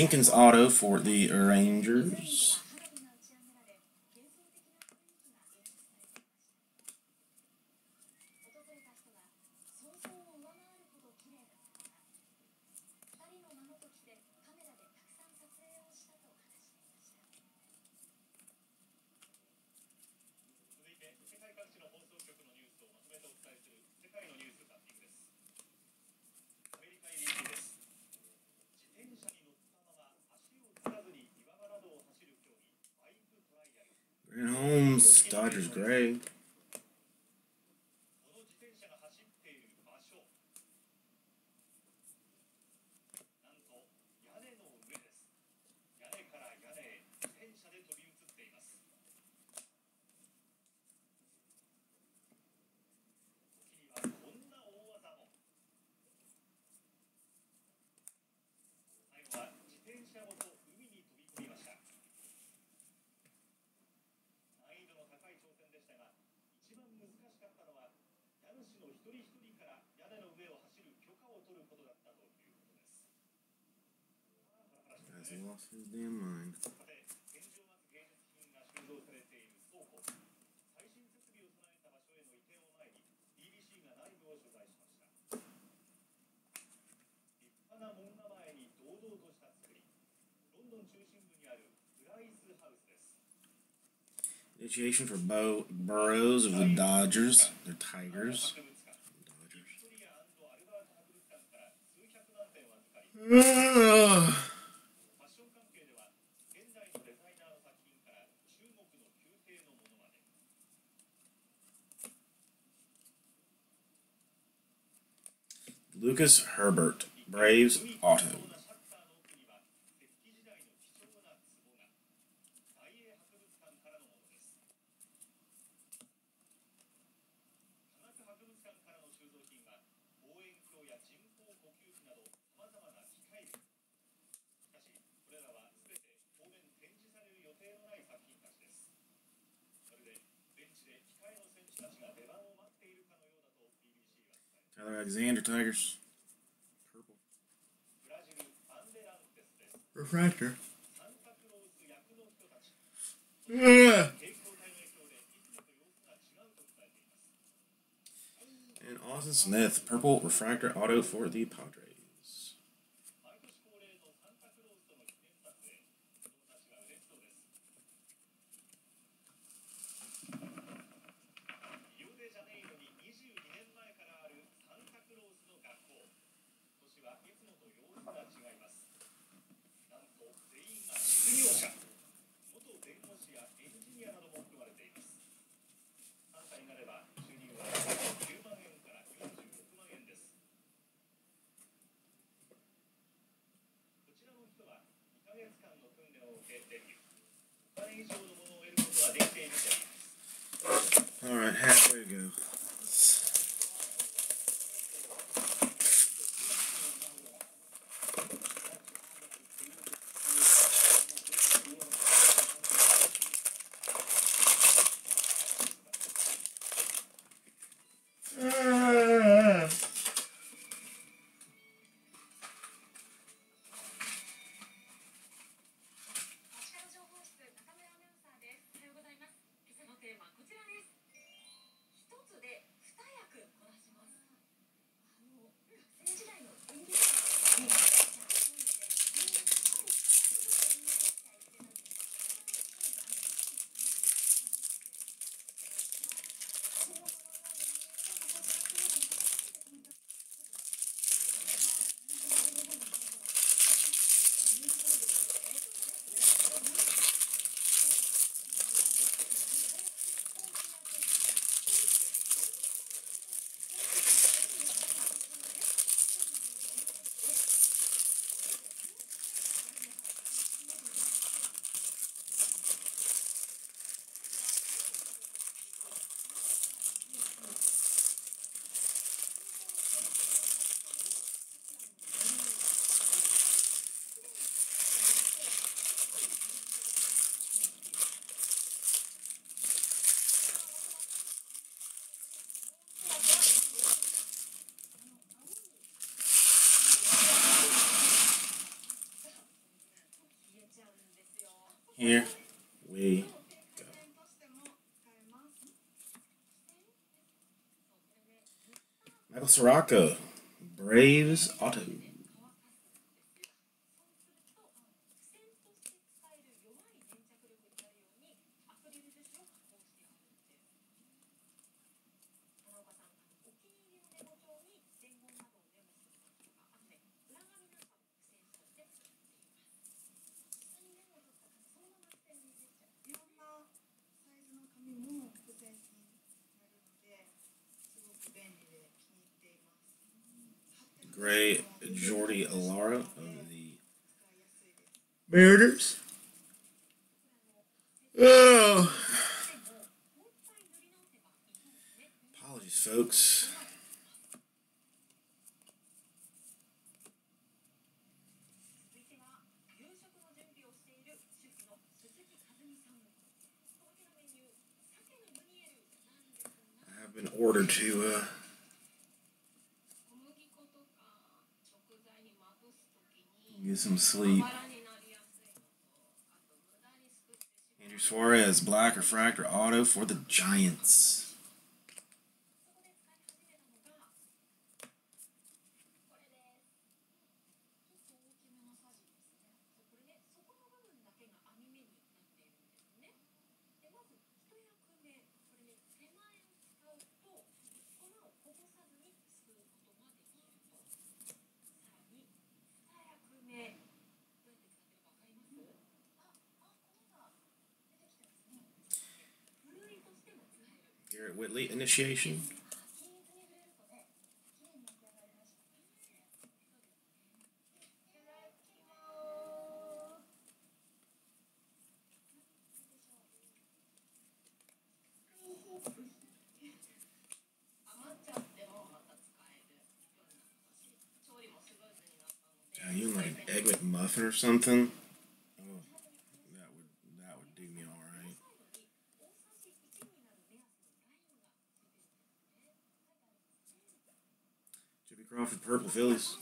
Jenkins Auto for the Rangers. He lost his damn mind. Initiation for Beau Burrows of the Dodgers. They're Tigers. Dodgers. <sighs> Lucas Herbert, Braves Auto. Tyler Alexander Tigers. Purple. Refractor. And Austin Smith, purple refractor auto for the Padres. Here we go. Michael Soroka, Braves some sleep. Andrew Suarez, black refractor auto for the Giants. Association. Yeah, you like egg McMuffin or something? for Purple Phillies.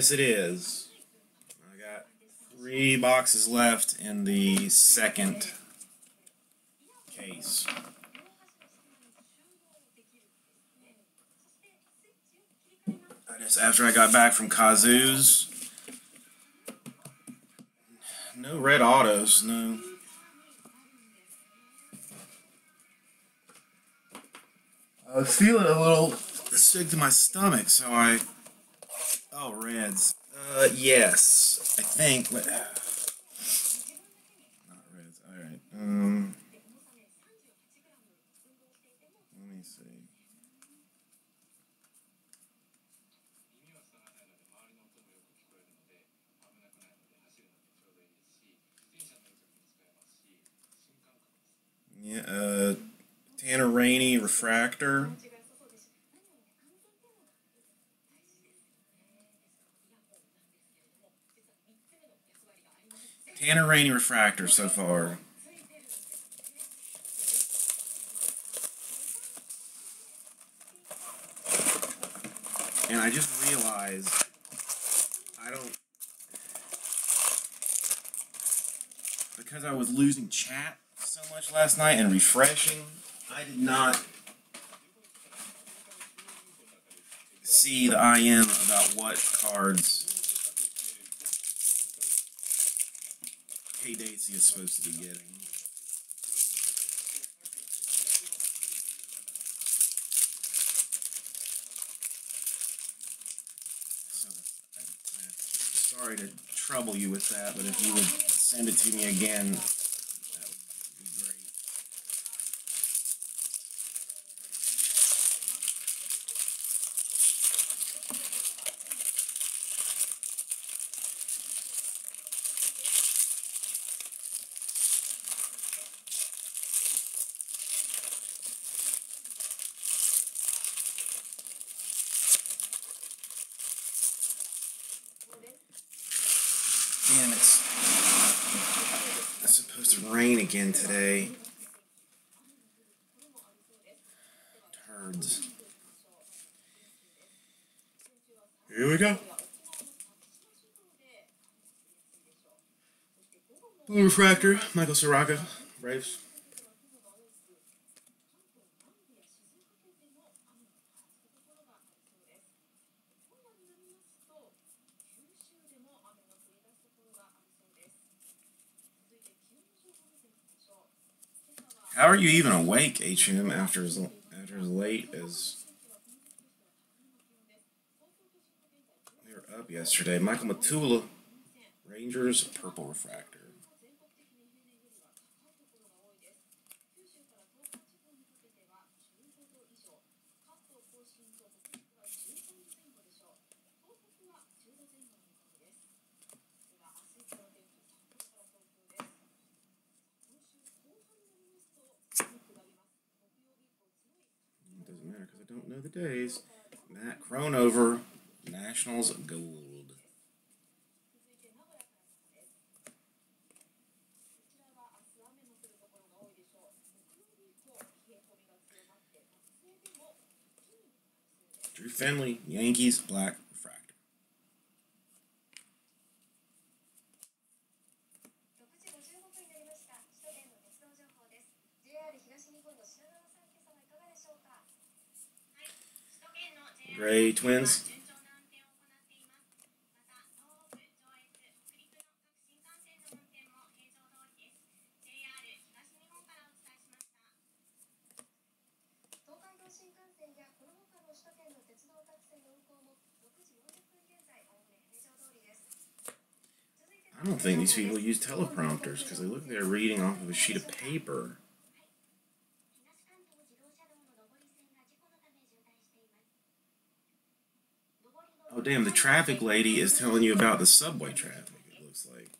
Yes, it is. I got three boxes left in the second case. I just, after I got back from Kazu's, no red autos, no. I was feeling a little sick to my stomach, so I all reds. Uh, yes, I think. <sighs> Not reds. All right. Um. Let me see. Yeah, uh, Tanner Rainey Refractor. and a rainy refractor so far. And I just realized I don't because I was losing chat so much last night and refreshing, I did not see the IM about what cards K Daisy is supposed to be getting. So, I, I, sorry to trouble you with that, but if you would send it to me again, again today. Turds. Here we go. Blue Refractor, Michael Soroka, Braves. you even awake, HM, after as, after as late as... They were up yesterday. Michael Matuella, Rangers, Purple Refractor. days. Matt Crownover, Nationals Gold. Drew Finley, Yankees, Black twins. I don't think these people use teleprompters because they look like they're reading off of a sheet of paper. Damn, the traffic lady is telling you about the subway traffic, it looks like.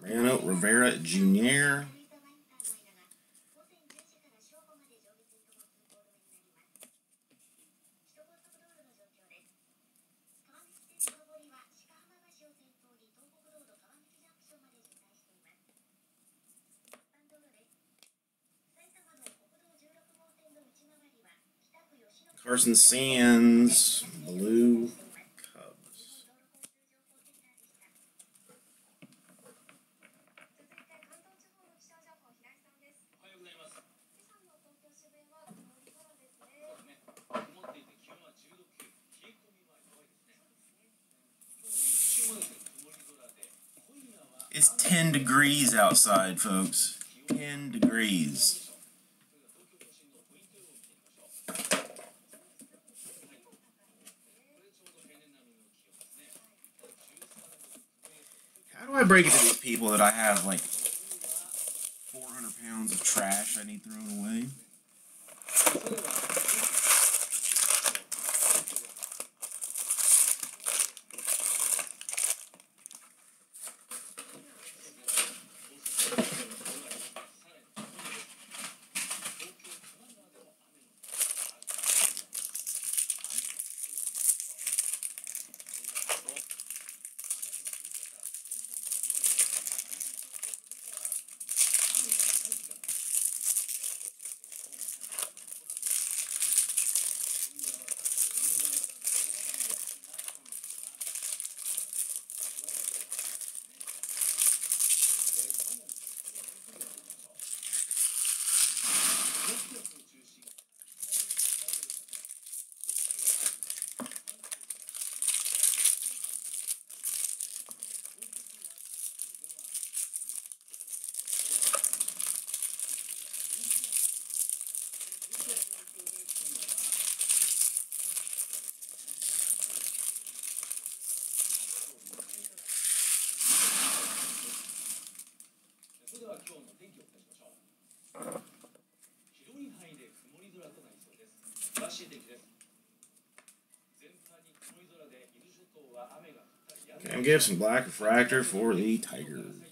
Mariano Rivera Jr. Stars and Sands, Blue Cubs. It's 10 degrees outside, folks. 10 degrees. break it to these people that I have like 400 pounds of trash I need thrown away. Cam Gibson, Black Refractor for the Tigers.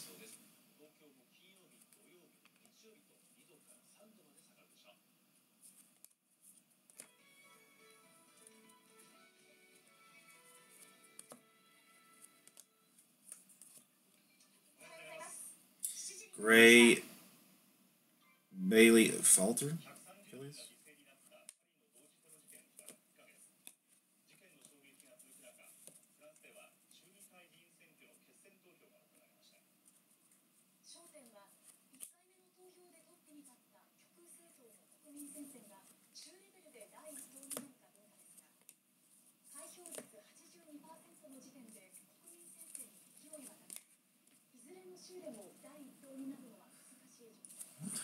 Salter? Achilles?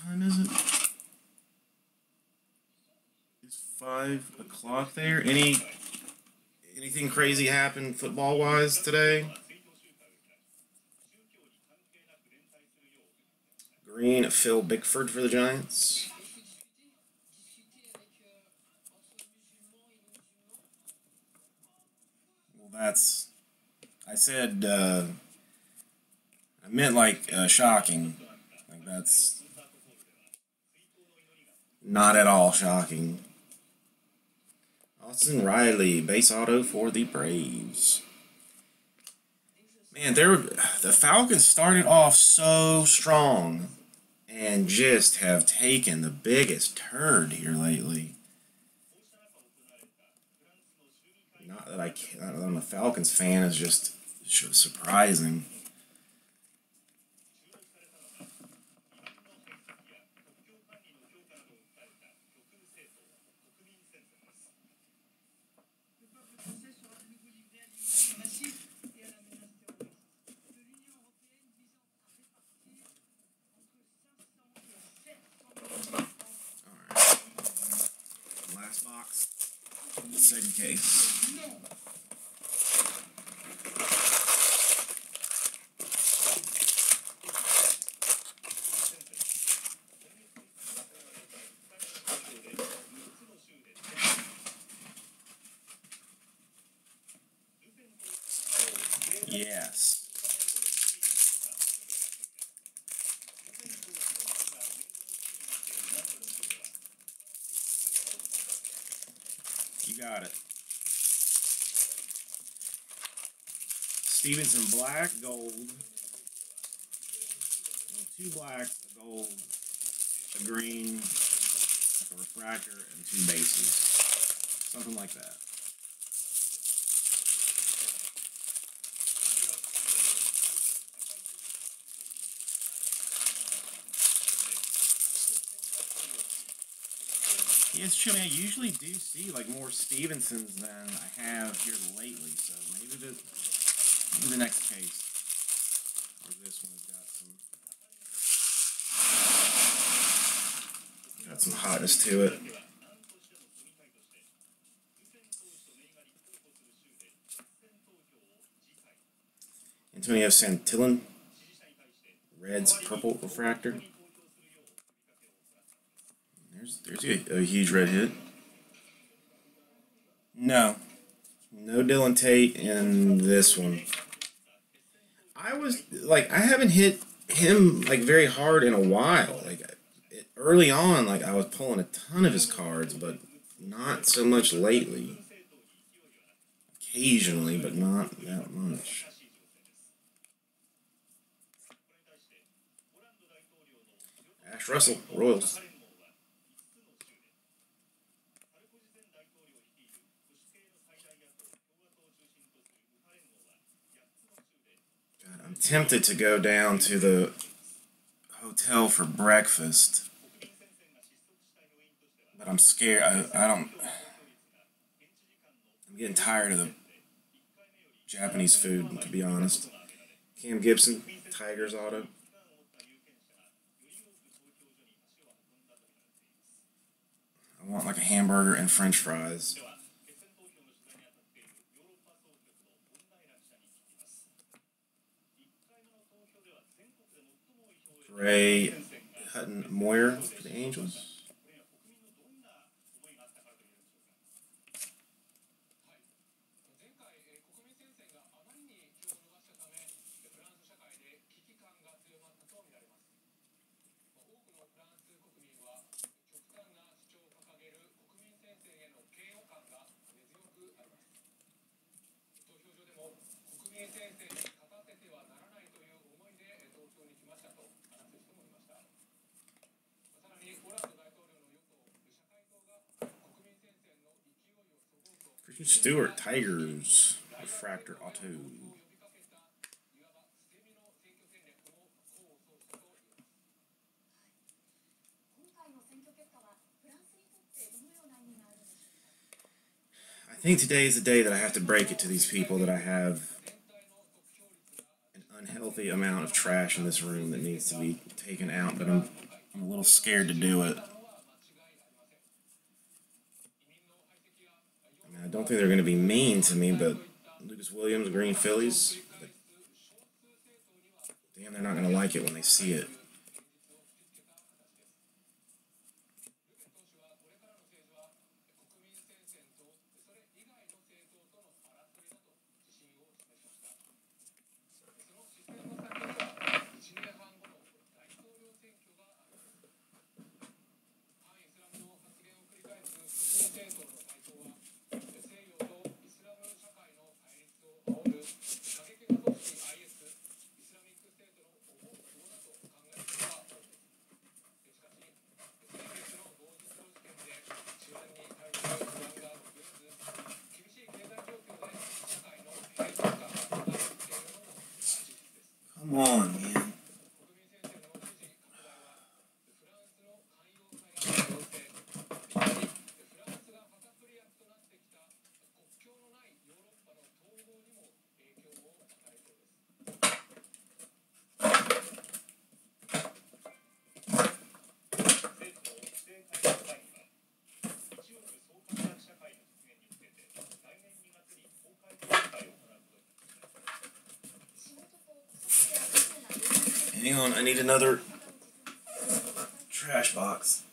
time is it? five o'clock there. Any anything crazy happen football wise today? Green, Phil Bickford for the Giants. Well, that's. I said. Uh, I meant like uh, shocking. Like that's not at all shocking. Austin Riley, base auto for the Braves. Man, there the Falcons started off so strong and just have taken the biggest turn here lately. Not that I can, I'm a Falcons fan is just surprising. second case. Got it. Stephenson black, gold. Two blacks, a gold, a green, a refractor, and two bases. Something like that. it's true. I usually do see like more Stephensons than I have here lately, so maybe the maybe the next case or this one has got some got some hotness to it. Antonio Santillan, Reds Purple Refractor. There's a, a huge red hit. No. No Dylan Tate in this one. I was like, I haven't hit him like very hard in a while. Like early on, like I was pulling a ton of his cards, but not so much lately. Occasionally, but not that much. Ashe Russell, Royals. I'm tempted to go down to the hotel for breakfast. But I'm scared. I, I don't. I'm getting tired of the Japanese food, to be honest. Cam Gibson, Tigers Auto. I want like a hamburger and french fries. Ray Hutton Moyer for the Angels. Stewart Tigers Refractor Auto. I think today is the day that I have to break it to these people that I have an unhealthy amount of trash in this room that needs to be taken out, but I'm, I'm a little scared to do it. don't think they're going to be mean to me, but Lucas Williams, Green Phillies. Damn, they're not going to like it when they see it. Hang on, I need another trash box.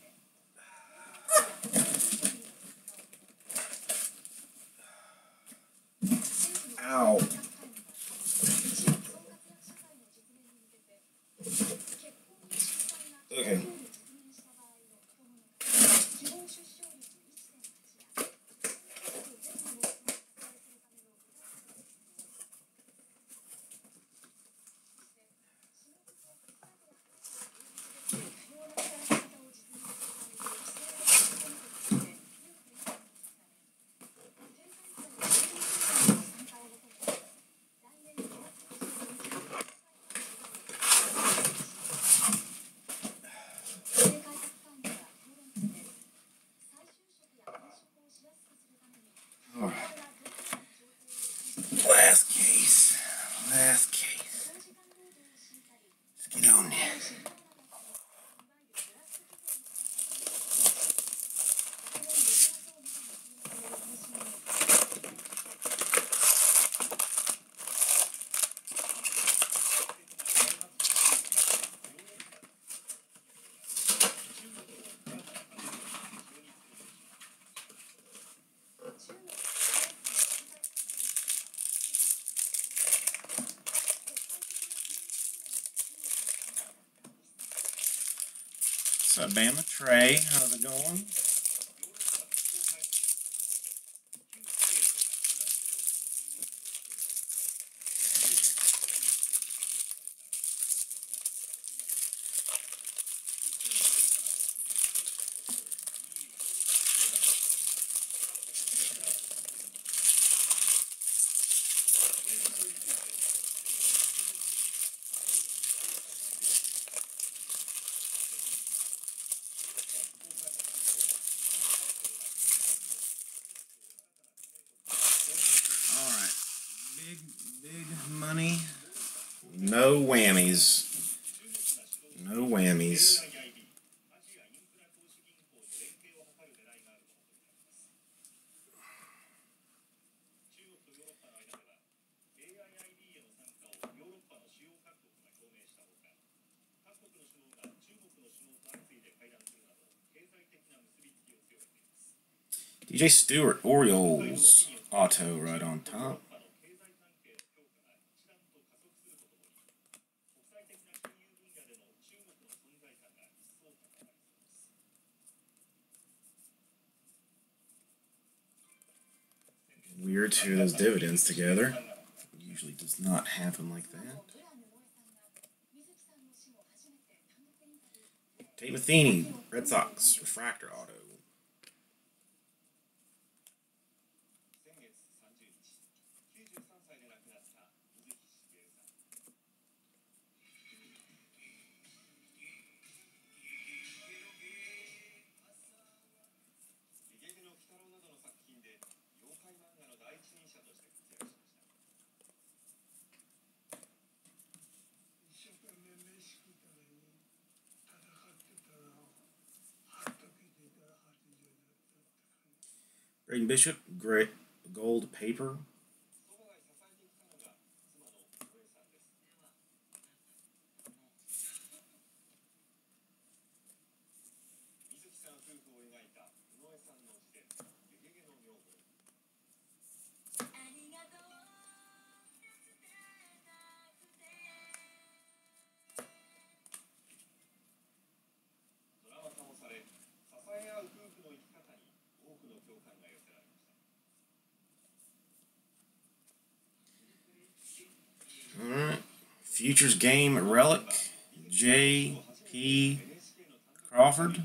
Bama Trey. How's it going? DJ Stewart, Orioles. Auto right on top. Weird to those dividends together. Usually does not happen like that. Tate Matheny, Red Sox, Refractor Auto. They bishop, great gold paper. Futures game relic, J.P. Crawford,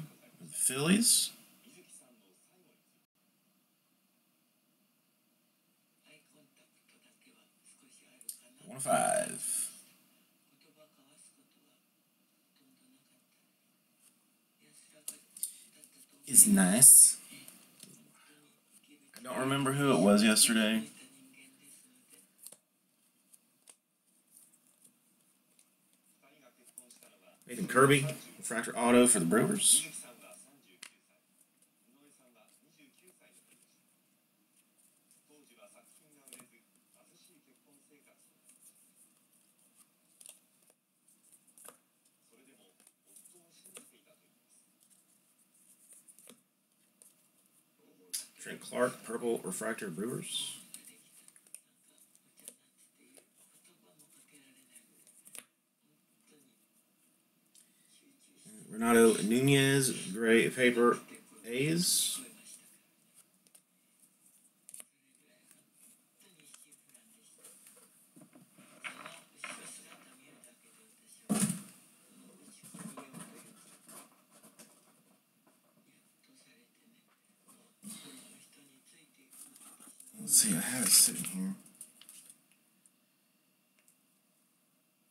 Phillies. One of five. Is nice. I don't remember who it was yesterday. Nathan Kirby, refractor auto for the Brewers. Trent Clark, purple refractor Brewers. Renato Nunez, gray paper A's. Let's see, I have it sitting here.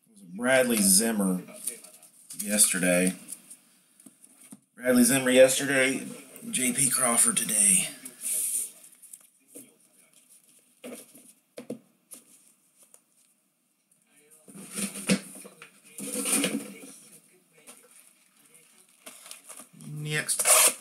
It was Bradley Zimmer yesterday. Bradley Zimmer yesterday, J.P. Crawford today. Next.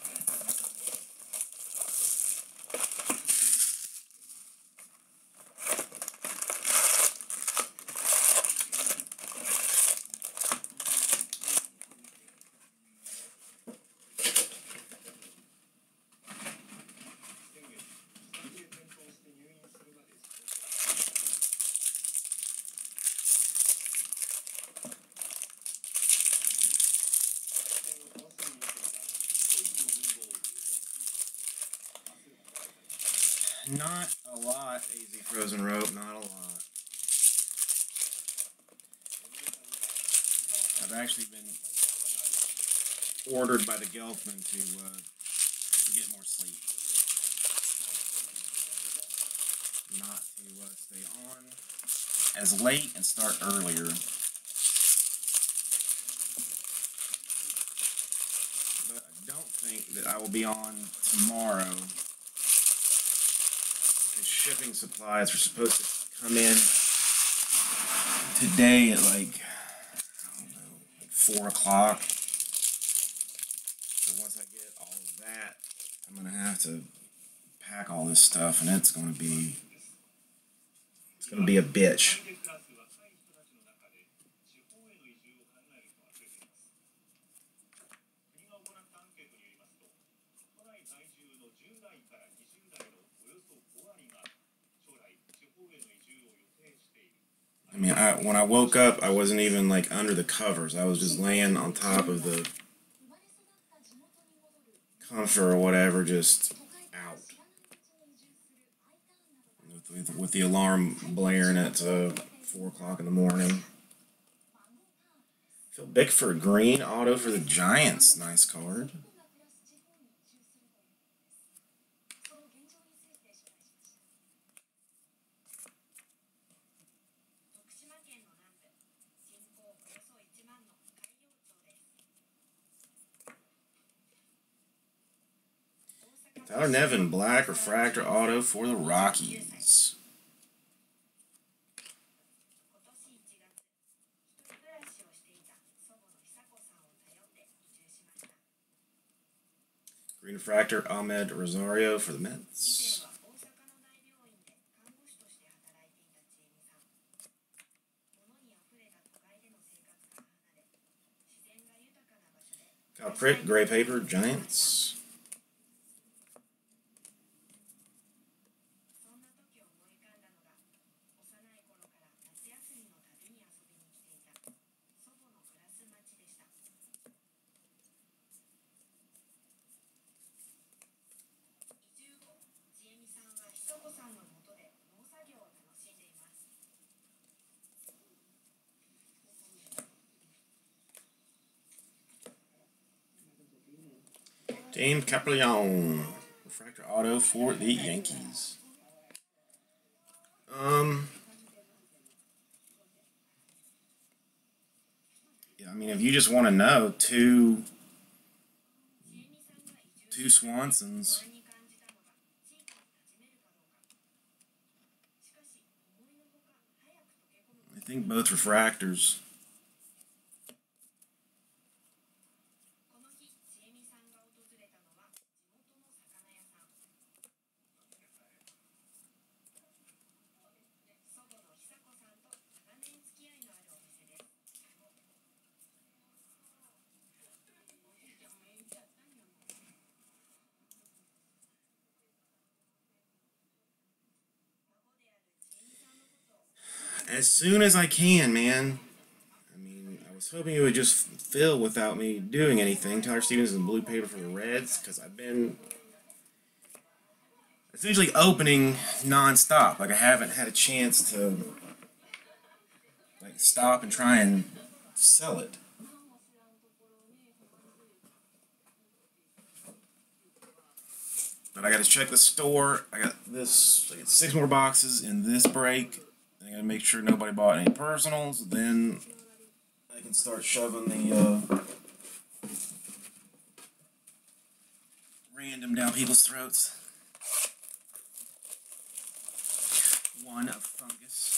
The Gelfman to, uh, to get more sleep. Not to uh, stay on as late and start earlier. But I don't think that I will be on tomorrow because shipping supplies are supposed to come in today at like I don't know, like four o'clock. So once I get all of that, I'm gonna have to pack all this stuff, and it's gonna be it's gonna be a bitch. I mean, I, when I woke up, I wasn't even like under the covers. I was just laying on top of the Confer or whatever just out with, with, with the alarm blaring at uh, four o'clock in the morning. Phil Bickford, green auto for the Giants. Nice card. Tyler Nevin, black refractor auto for the Rockies. Green refractor Amed Rosario for the Mets. Got Pritt, gray paper, Giants. James Kaprielian, refractor auto for the Yankees. Um, yeah, I mean, if you just want to know, two, two Swansons. I think both refractors. As soon as I can, man. I mean, I was hoping it would just fill without me doing anything. Tyler Stephenson blue paper for the Reds because I've been essentially opening nonstop. Like I haven't had a chance to like stop and try and sell it. But I got to check the store. I got this. I got six more boxes in this break. I gotta make sure nobody bought any personals. Then I can start shoving the uh, random down people's throats. One of fungus.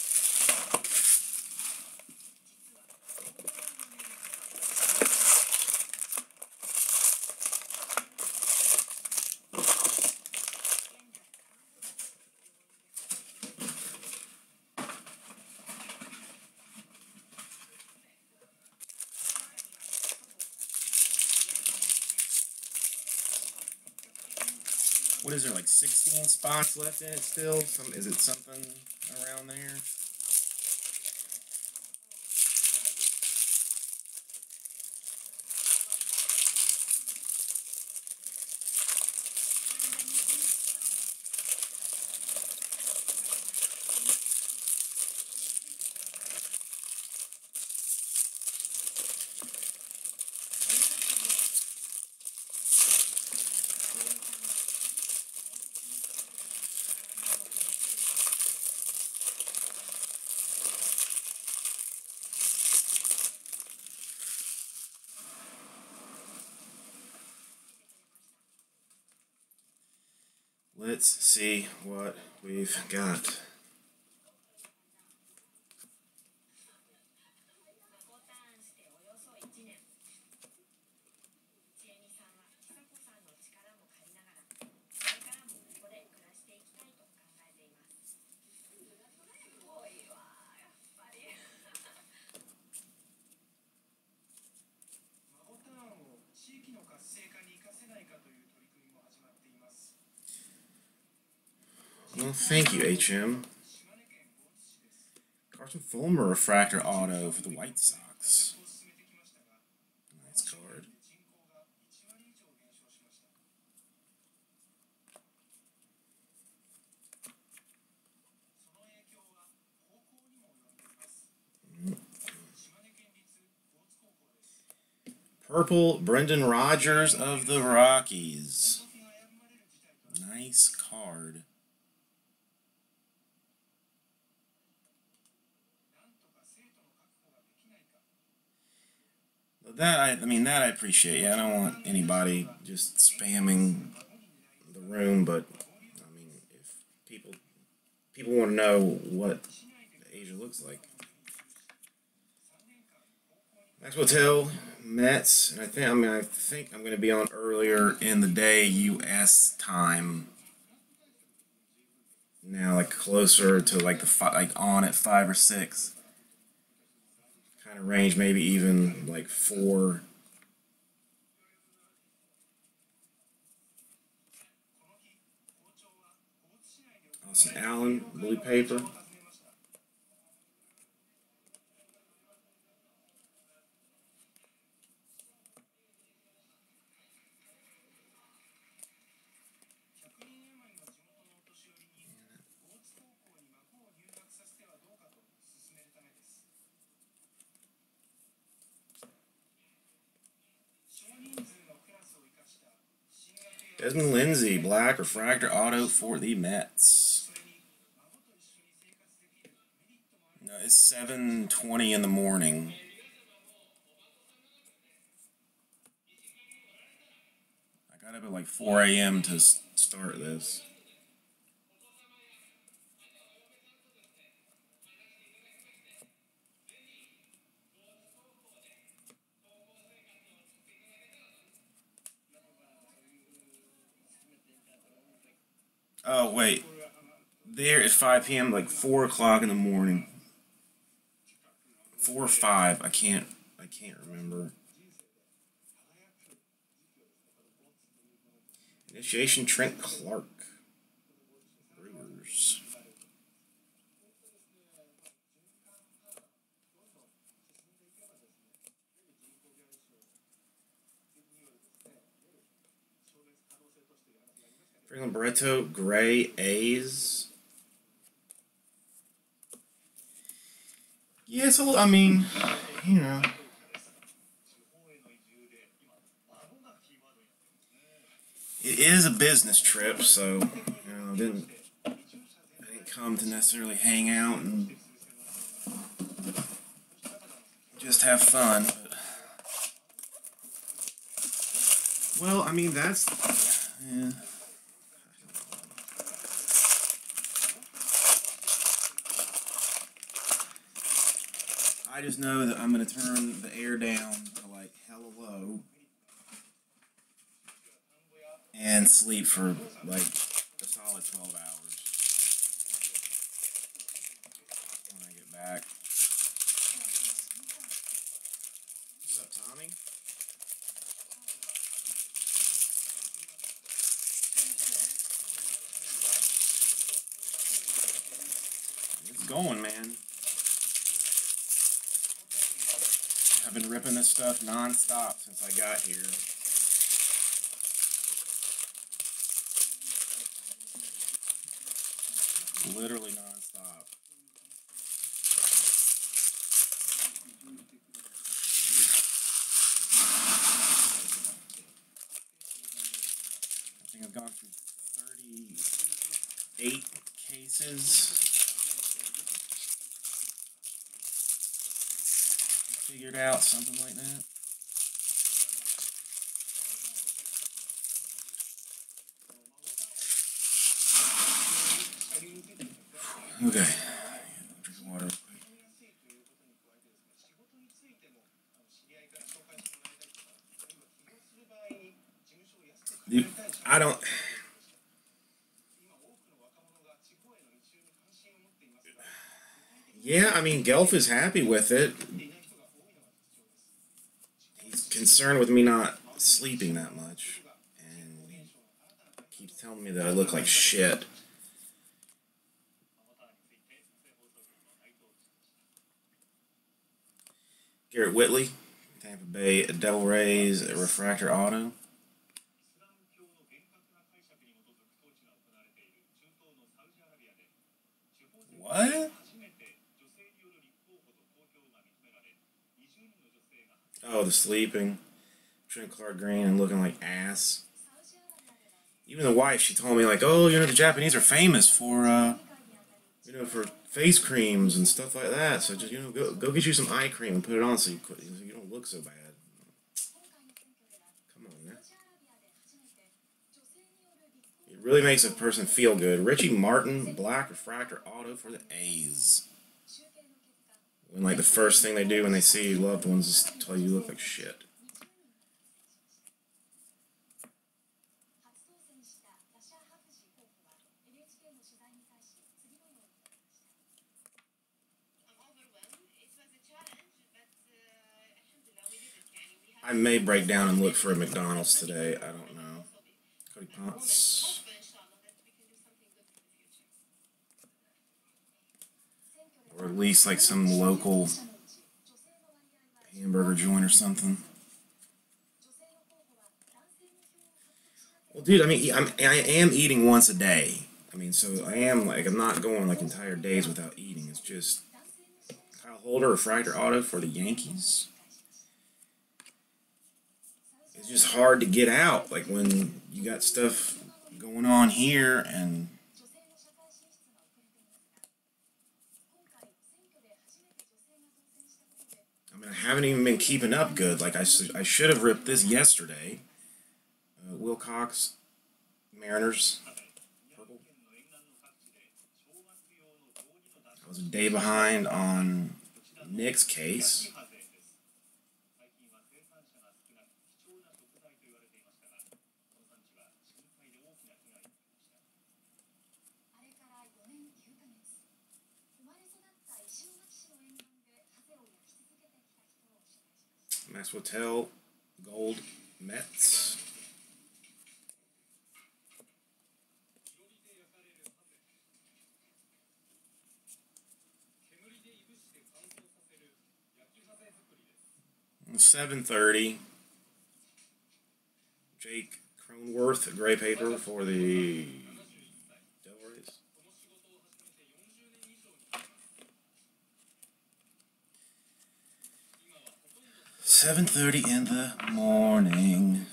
What is there like 16 spots left in it still? Some is it something around there? Let's see what we've got. Grisham. Carson Fulmer refractor auto for the White Sox. Nice card. Purple Brendan Rodgers of the Rockies. Nice card. That I, I mean, that I appreciate. Yeah, I don't want anybody just spamming the room, but I mean, if people people want to know what Asia looks like. Max Wotell, Mets, and I think I mean I think I'm going to be on earlier in the day U.S. time. Now, like closer to like the fi- like on at five or six kind of range, maybe even like four. Austin Allen, blue paper. Desmond Lindsay, black refractor auto for the Mets. No, it's 7.20 in the morning. I got up at like 4 a.m. to start this. Oh wait, there at 5 p.m. like 4 o'clock in the morning. Four or five. I can't. I can't remember. Initiation Trent Clark. Brewers. Franklin Barreto, Gray A's. Yeah, little, I mean, you know. It is a business trip, so, you know, I didn't, I didn't come to necessarily hang out and just have fun. But, well, I mean, that's, yeah. I just know that I'm gonna turn the air down to like hella low and sleep for like a solid 12 hours when I get back. What's up, Tommy? It's going, man. I've been ripping this stuff non-stop since I got here. Literally non-stop. something like that. Okay. I don't. Yeah, I mean, Gelf is happy with it. concerned with me not sleeping that much. And keeps telling me that I look like shit. Garrett Whitley, Tampa Bay Devil Rays, Refractor Auto. What? Oh, the sleeping drinking green and looking like ass. Even the wife, she told me like, oh, you know, the Japanese are famous for, uh, you know, for face creams and stuff like that. So just you know, go go get you some eye cream and put it on so you so you don't look so bad. Come on. It really makes a person feel good. Richie Martin, Black Refractor Auto for the A's. When like the first thing they do when they see loved ones is tell you you look like shit. I may break down and look for a McDonald's today. I don't know. Cody Ponce. Or at least like some local hamburger joint or something. Well, dude, I mean, I'm, I am eating once a day. I mean, so I am like, I'm not going like entire days without eating. It's just Kyle Holder Refractor Auto for the Yankees just hard to get out. Like when you got stuff going on here and I mean, I haven't even been keeping up good. Like I, I should have ripped this yesterday. Uh, Wilcox, Mariners. I was a day behind on Nick's case. Nice hotel. Gold Mets. Seven thirty. Jake Cronenworth, gray paper for the 7:30 in the morning.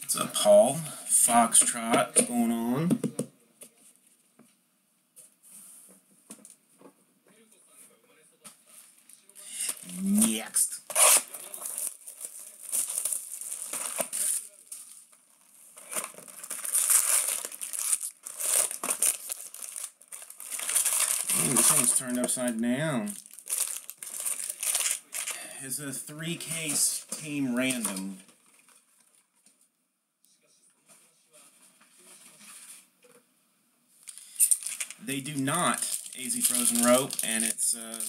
What's up, Paul? Foxtrot, going on? Next. Turned upside down. It's a three case team random. They do not AZ Frozen Rope, and it's uh,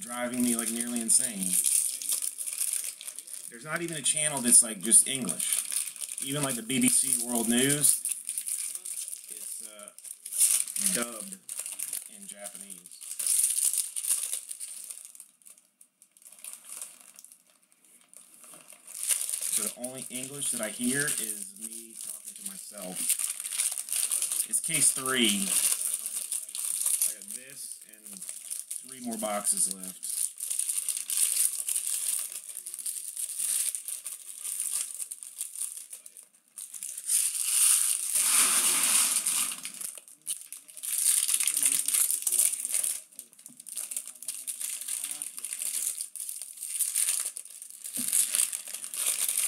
driving me like nearly insane. There's not even a channel that's like just English. Even like the BBC World News, dubbed in Japanese. So the only English that I hear is me talking to myself. It's case three. I got this and three more boxes left.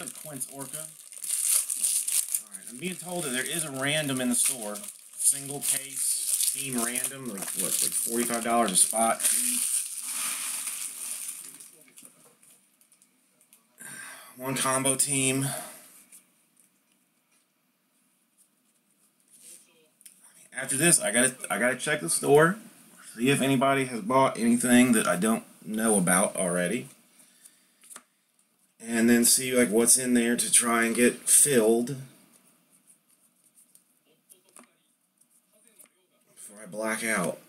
What's up, Quince Orca? Alright, I'm being told that there is a random in the store. Single case team random, like what, like forty-five dollars a spot. <sighs> One combo team. After this, I gotta I gotta check the store, see if anybody has bought anything that I don't know about already, and then see like what's in there to try and get filled before I black out.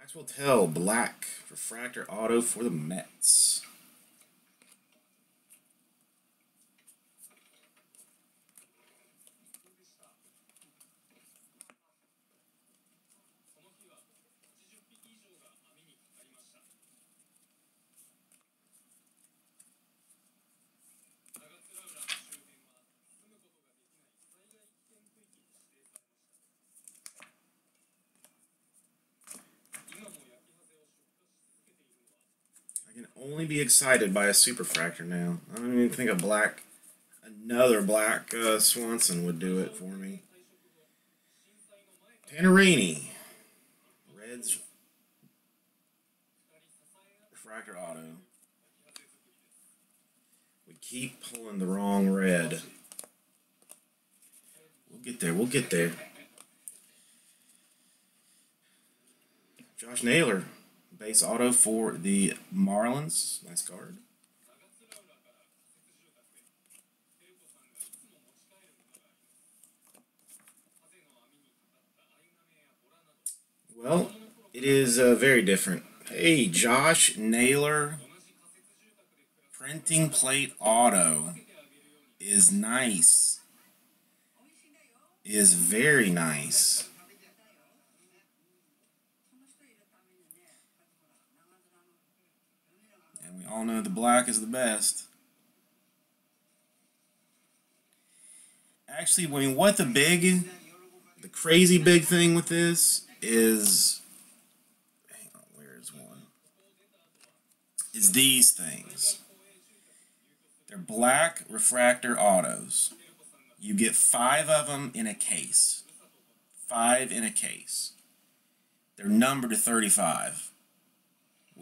Max Wotell black refractor auto for the Mets. I can only be excited by a superfractor now. I don't even think a black, another black uh, Swanson would do it for me. Tanner Rainey, Reds, refractor auto. We keep pulling the wrong red. We'll get there. We'll get there. Josh Naylor, base auto for the Marlins. Nice card. Well, it is uh, very different. Hey, Josh Naylor, printing plate auto is nice. Is very nice. We all know the black is the best. Actually, I mean, what the big, the crazy big thing with this is, hang on, where is one? Is these things. They're black refractor autos. You get five of them in a case. Five in a case. They're numbered to 35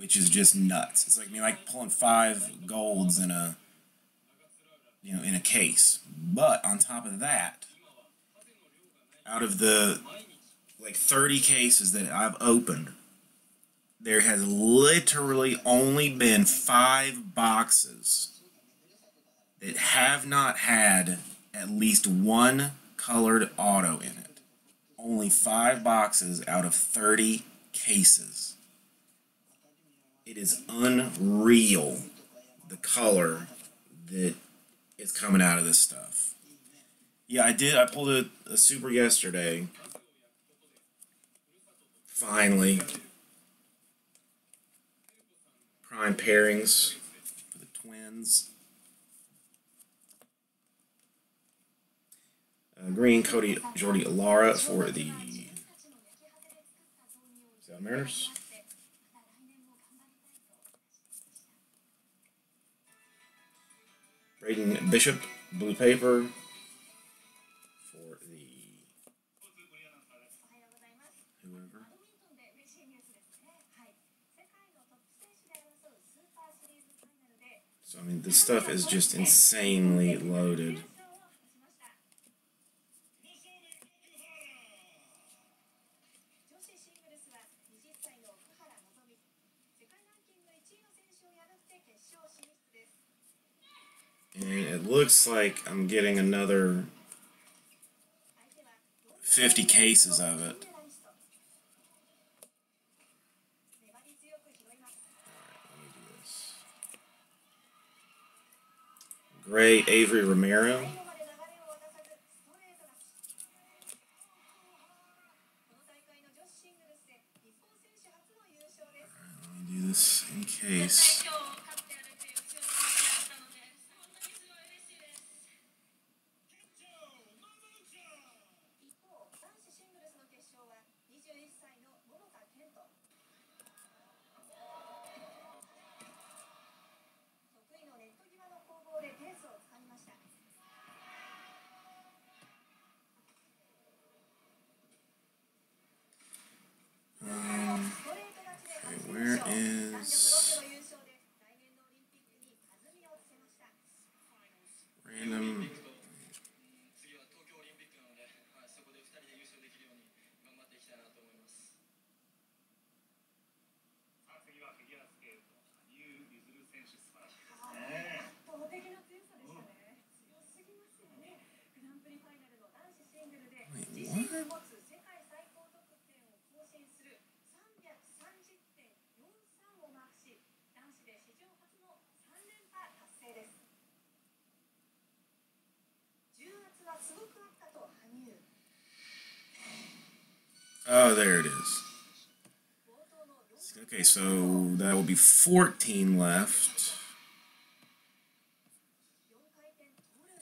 which is just nuts. It's like mean, like pulling five golds in a you know in a case. But on top of that, out of the like 30 cases that I've opened, there has literally only been five boxes that have not had at least one colored auto in it. Only five boxes out of 30 cases. It is unreal the color that is coming out of this stuff. Yeah, I did. I pulled a, a super yesterday. Finally. Prime pairings for the twins. Uh, green Cody Jordy Lara for the South Mariners. Braden Bishop, blue paper for the whoever. So I mean, this stuff is just insanely loaded. And it looks like I'm getting another 50 cases of it. Ray Avery Romero. do this in case. Oh, there it is. Okay, so that will be 14 left.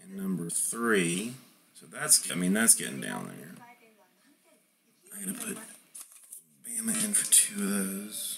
And number three. So that's, I mean, that's getting down there. I'm going to put Bama in for two of those.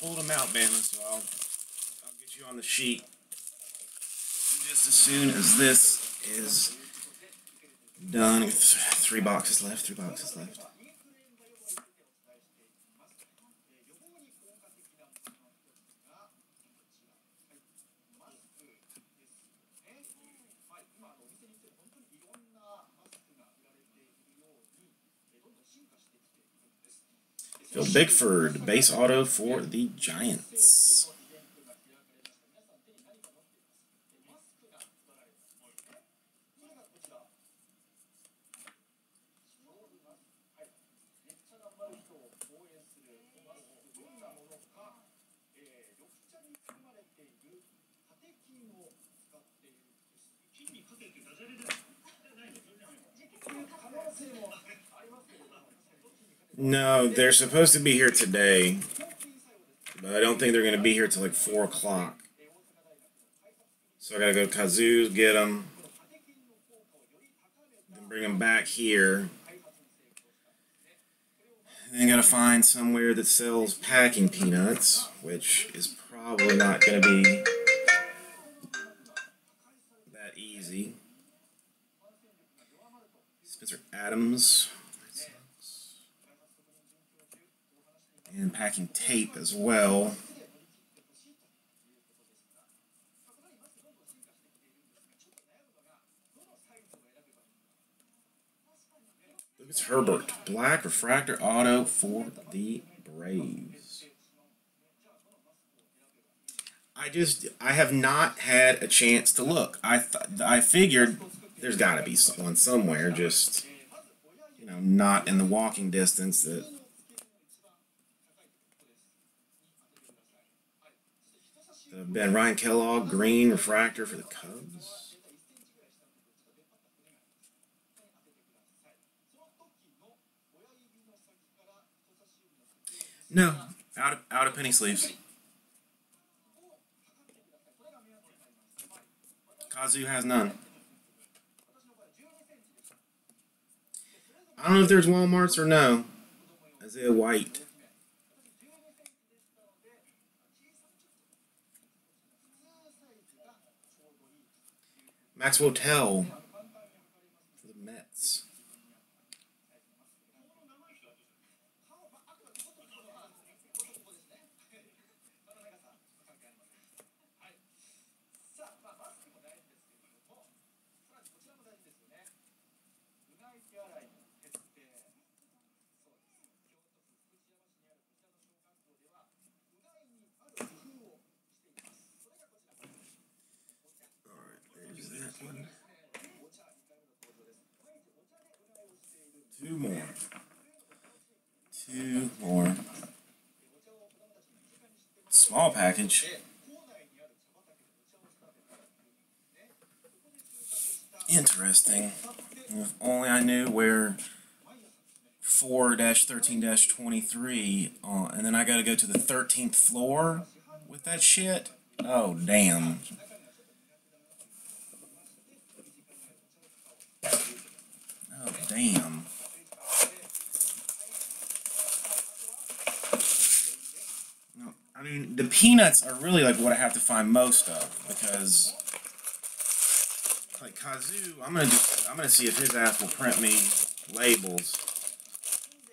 pull them out, Bama, so I'll, I'll get you on the sheet just as soon as this is done. Three boxes left, three boxes left. Bickford, base auto for the Giants. they're supposed to be here today, but I don't think they're going to be here till like 4 o'clock. So I got to go to Kazu's, get them, then bring them back here. And then got to find somewhere that sells packing peanuts, which is probably not going to be that easy. Spencer Adams. tape as well. It's Herbert, black refractor auto for the Braves. I just I have not had a chance to look. I I figured there's got to be one somewhere, just you know, not in the walking distance that Ben Ryan Kellogg, green refractor for the Cubs. No, out of, out of penny sleeves. Kazu has none. I don't know if there's Walmarts or no. Isaiah White. Max Wotell. Two more. Two more. Small package. Interesting. If only I knew where 4 13 23 uh, and then I gotta go to the 13th floor with that shit. Oh, damn. Oh, damn. No, I mean, the peanuts are really like what I have to find most of because, like Kazu, I'm gonna just I'm gonna see if his ass will print me labels,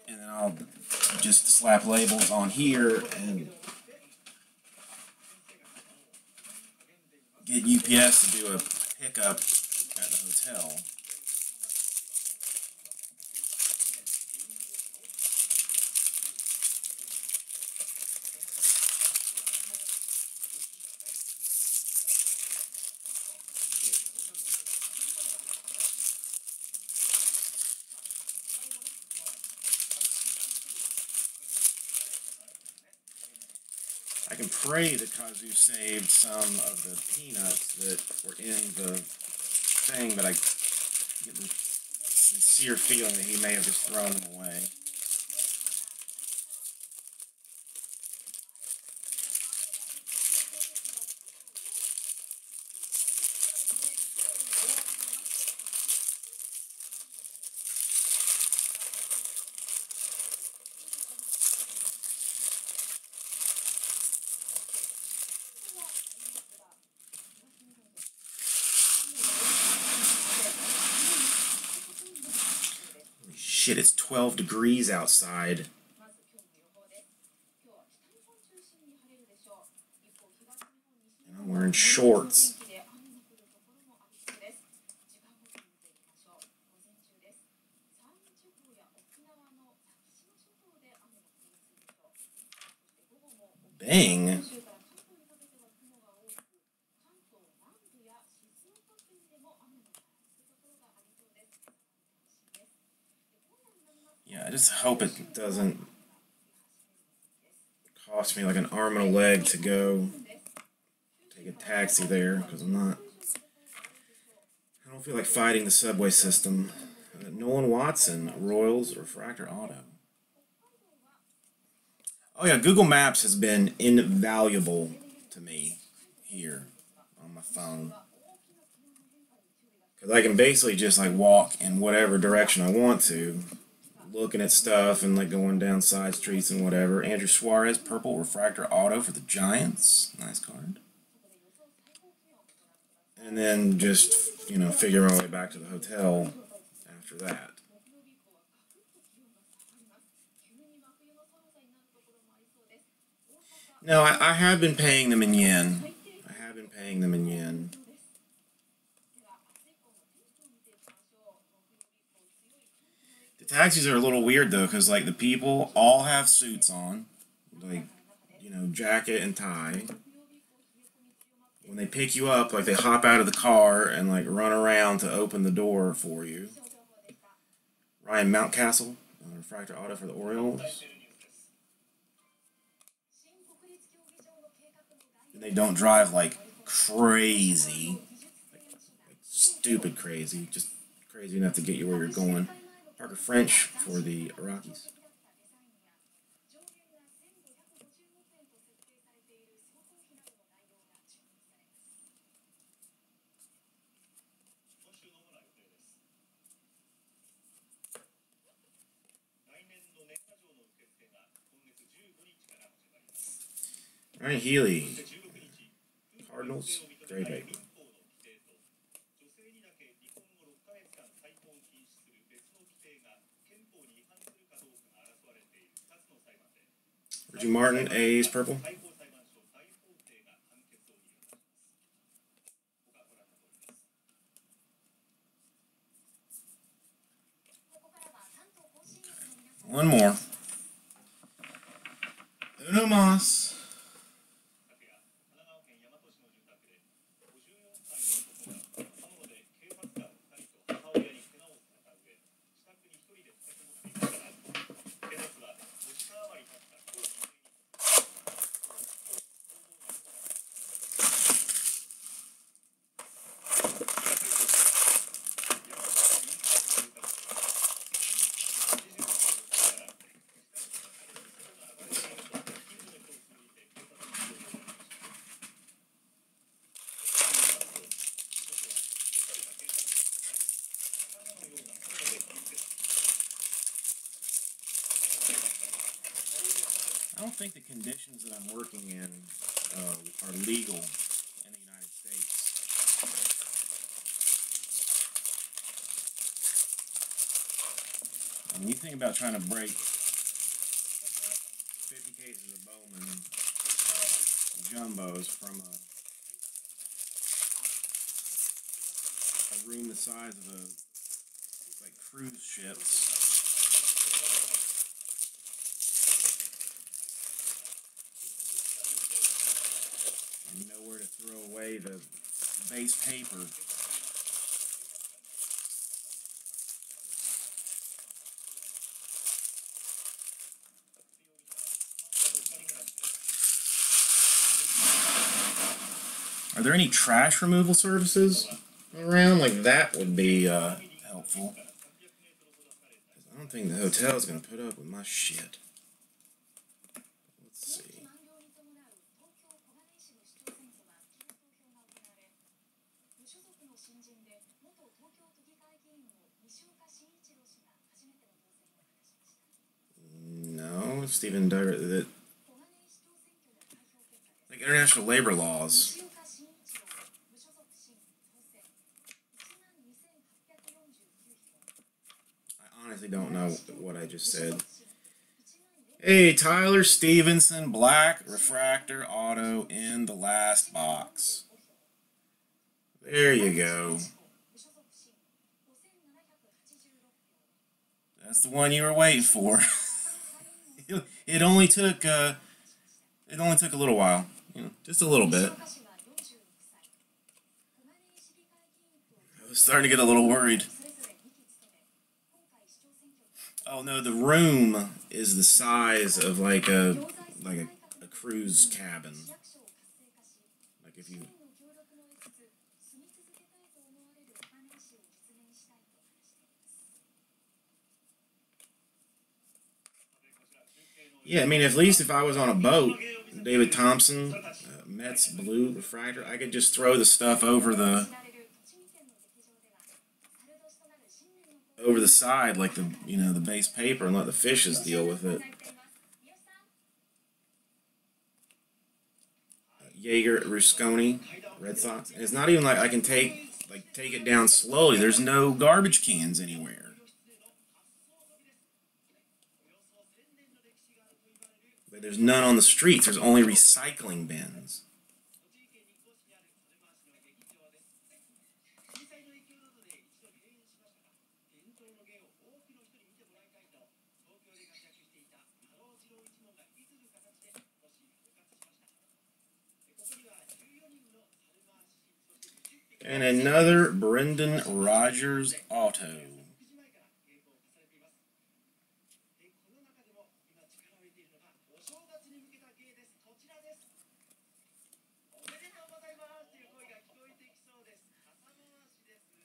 and then I'll just slap labels on here and get UPS to do a pickup at the hotel. I can pray that Kazu saved some of the peanuts that were in the thing, but I get the sincere feeling that he may have just thrown them away. 12 degrees outside. And I'm wearing shorts. Hope it doesn't cost me like an arm and a leg to go take a taxi there, because I'm not. I don't feel like fighting the subway system. Uh, Nolan Watson, Royals, Refractor Auto. Oh yeah, Google Maps has been invaluable to me here on my phone. Because I can basically just like walk in whatever direction I want to, looking at stuff and like going down side streets and whatever. Andrew Suarez, purple refractor auto for the Giants. Nice card. And then just, you know, figure my way back to the hotel after that. No, I, I have been paying them in yen. I have been paying them in yen. The taxis are a little weird though, because like the people all have suits on, like you know, jacket and tie. When they pick you up, like they hop out of the car and like run around to open the door for you. Ryan Mountcastle, refractor auto for the Orioles. And they don't drive like crazy, like, like stupid crazy, just crazy enough to get you where you're going. Parker French for the Rockies. Ryan Healy, Cardinals, Grey Bay. Reggie Martin, A's purple. One more. Uno. Conditions that I'm working in uh, are legal in the United States. When you think about trying to break 50 cases of Bowman jumbos from a, a room the size of a like cruise ships. And nowhere to the base paper. Are there any trash removal services around? Like that would be uh, helpful. I don't think the hotel's gonna put up with my shit. even directly that like international labor laws. I honestly don't know what I just said. Hey, Tyler Stephenson, black refractor auto in the last box. There you go. That's the one you were waiting for. <laughs> it only took uh, it only took a little while, you know, just a little bit. I was starting to get a little worried. Oh no, the room is the size of like a like a, a cruise cabin. Yeah, I mean, at least if I was on a boat, David Thompson, uh, Mets Blue Refractor, I could just throw the stuff over the over the side like the you know the base paper and let the fishes deal with it. Uh, Jagger Rusconi, Red Sox. And it's not even like I can take like take it down slowly. There's no garbage cans anywhere. There's none on the streets. There's only recycling bins. And another Brendan Rodgers auto.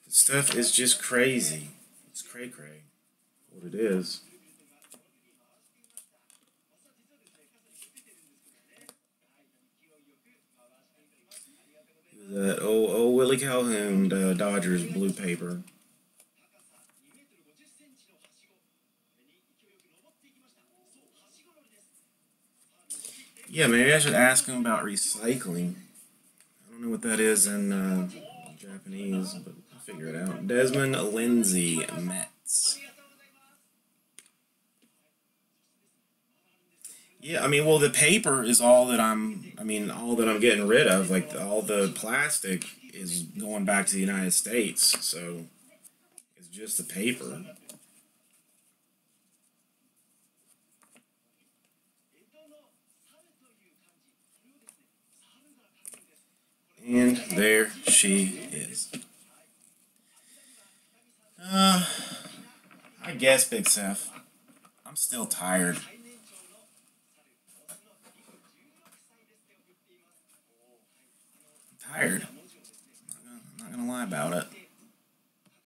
The stuff is just crazy. It's cray cray. What it is. That old, old Willie Calhoun uh, Dodgers blue paper. Yeah, maybe I should ask him about recycling. I don't know what that is in uh, Japanese, but figure it out. Desmond Lindsay, Mets. Yeah, I mean, well, the paper is all that I'm. I mean, all that I'm getting rid of. Like all the plastic is going back to the United States, so it's just the paper. And there she is. Uh, I guess, Big Seth. I'm still tired. I'm tired. I'm not, gonna, I'm not gonna lie about it.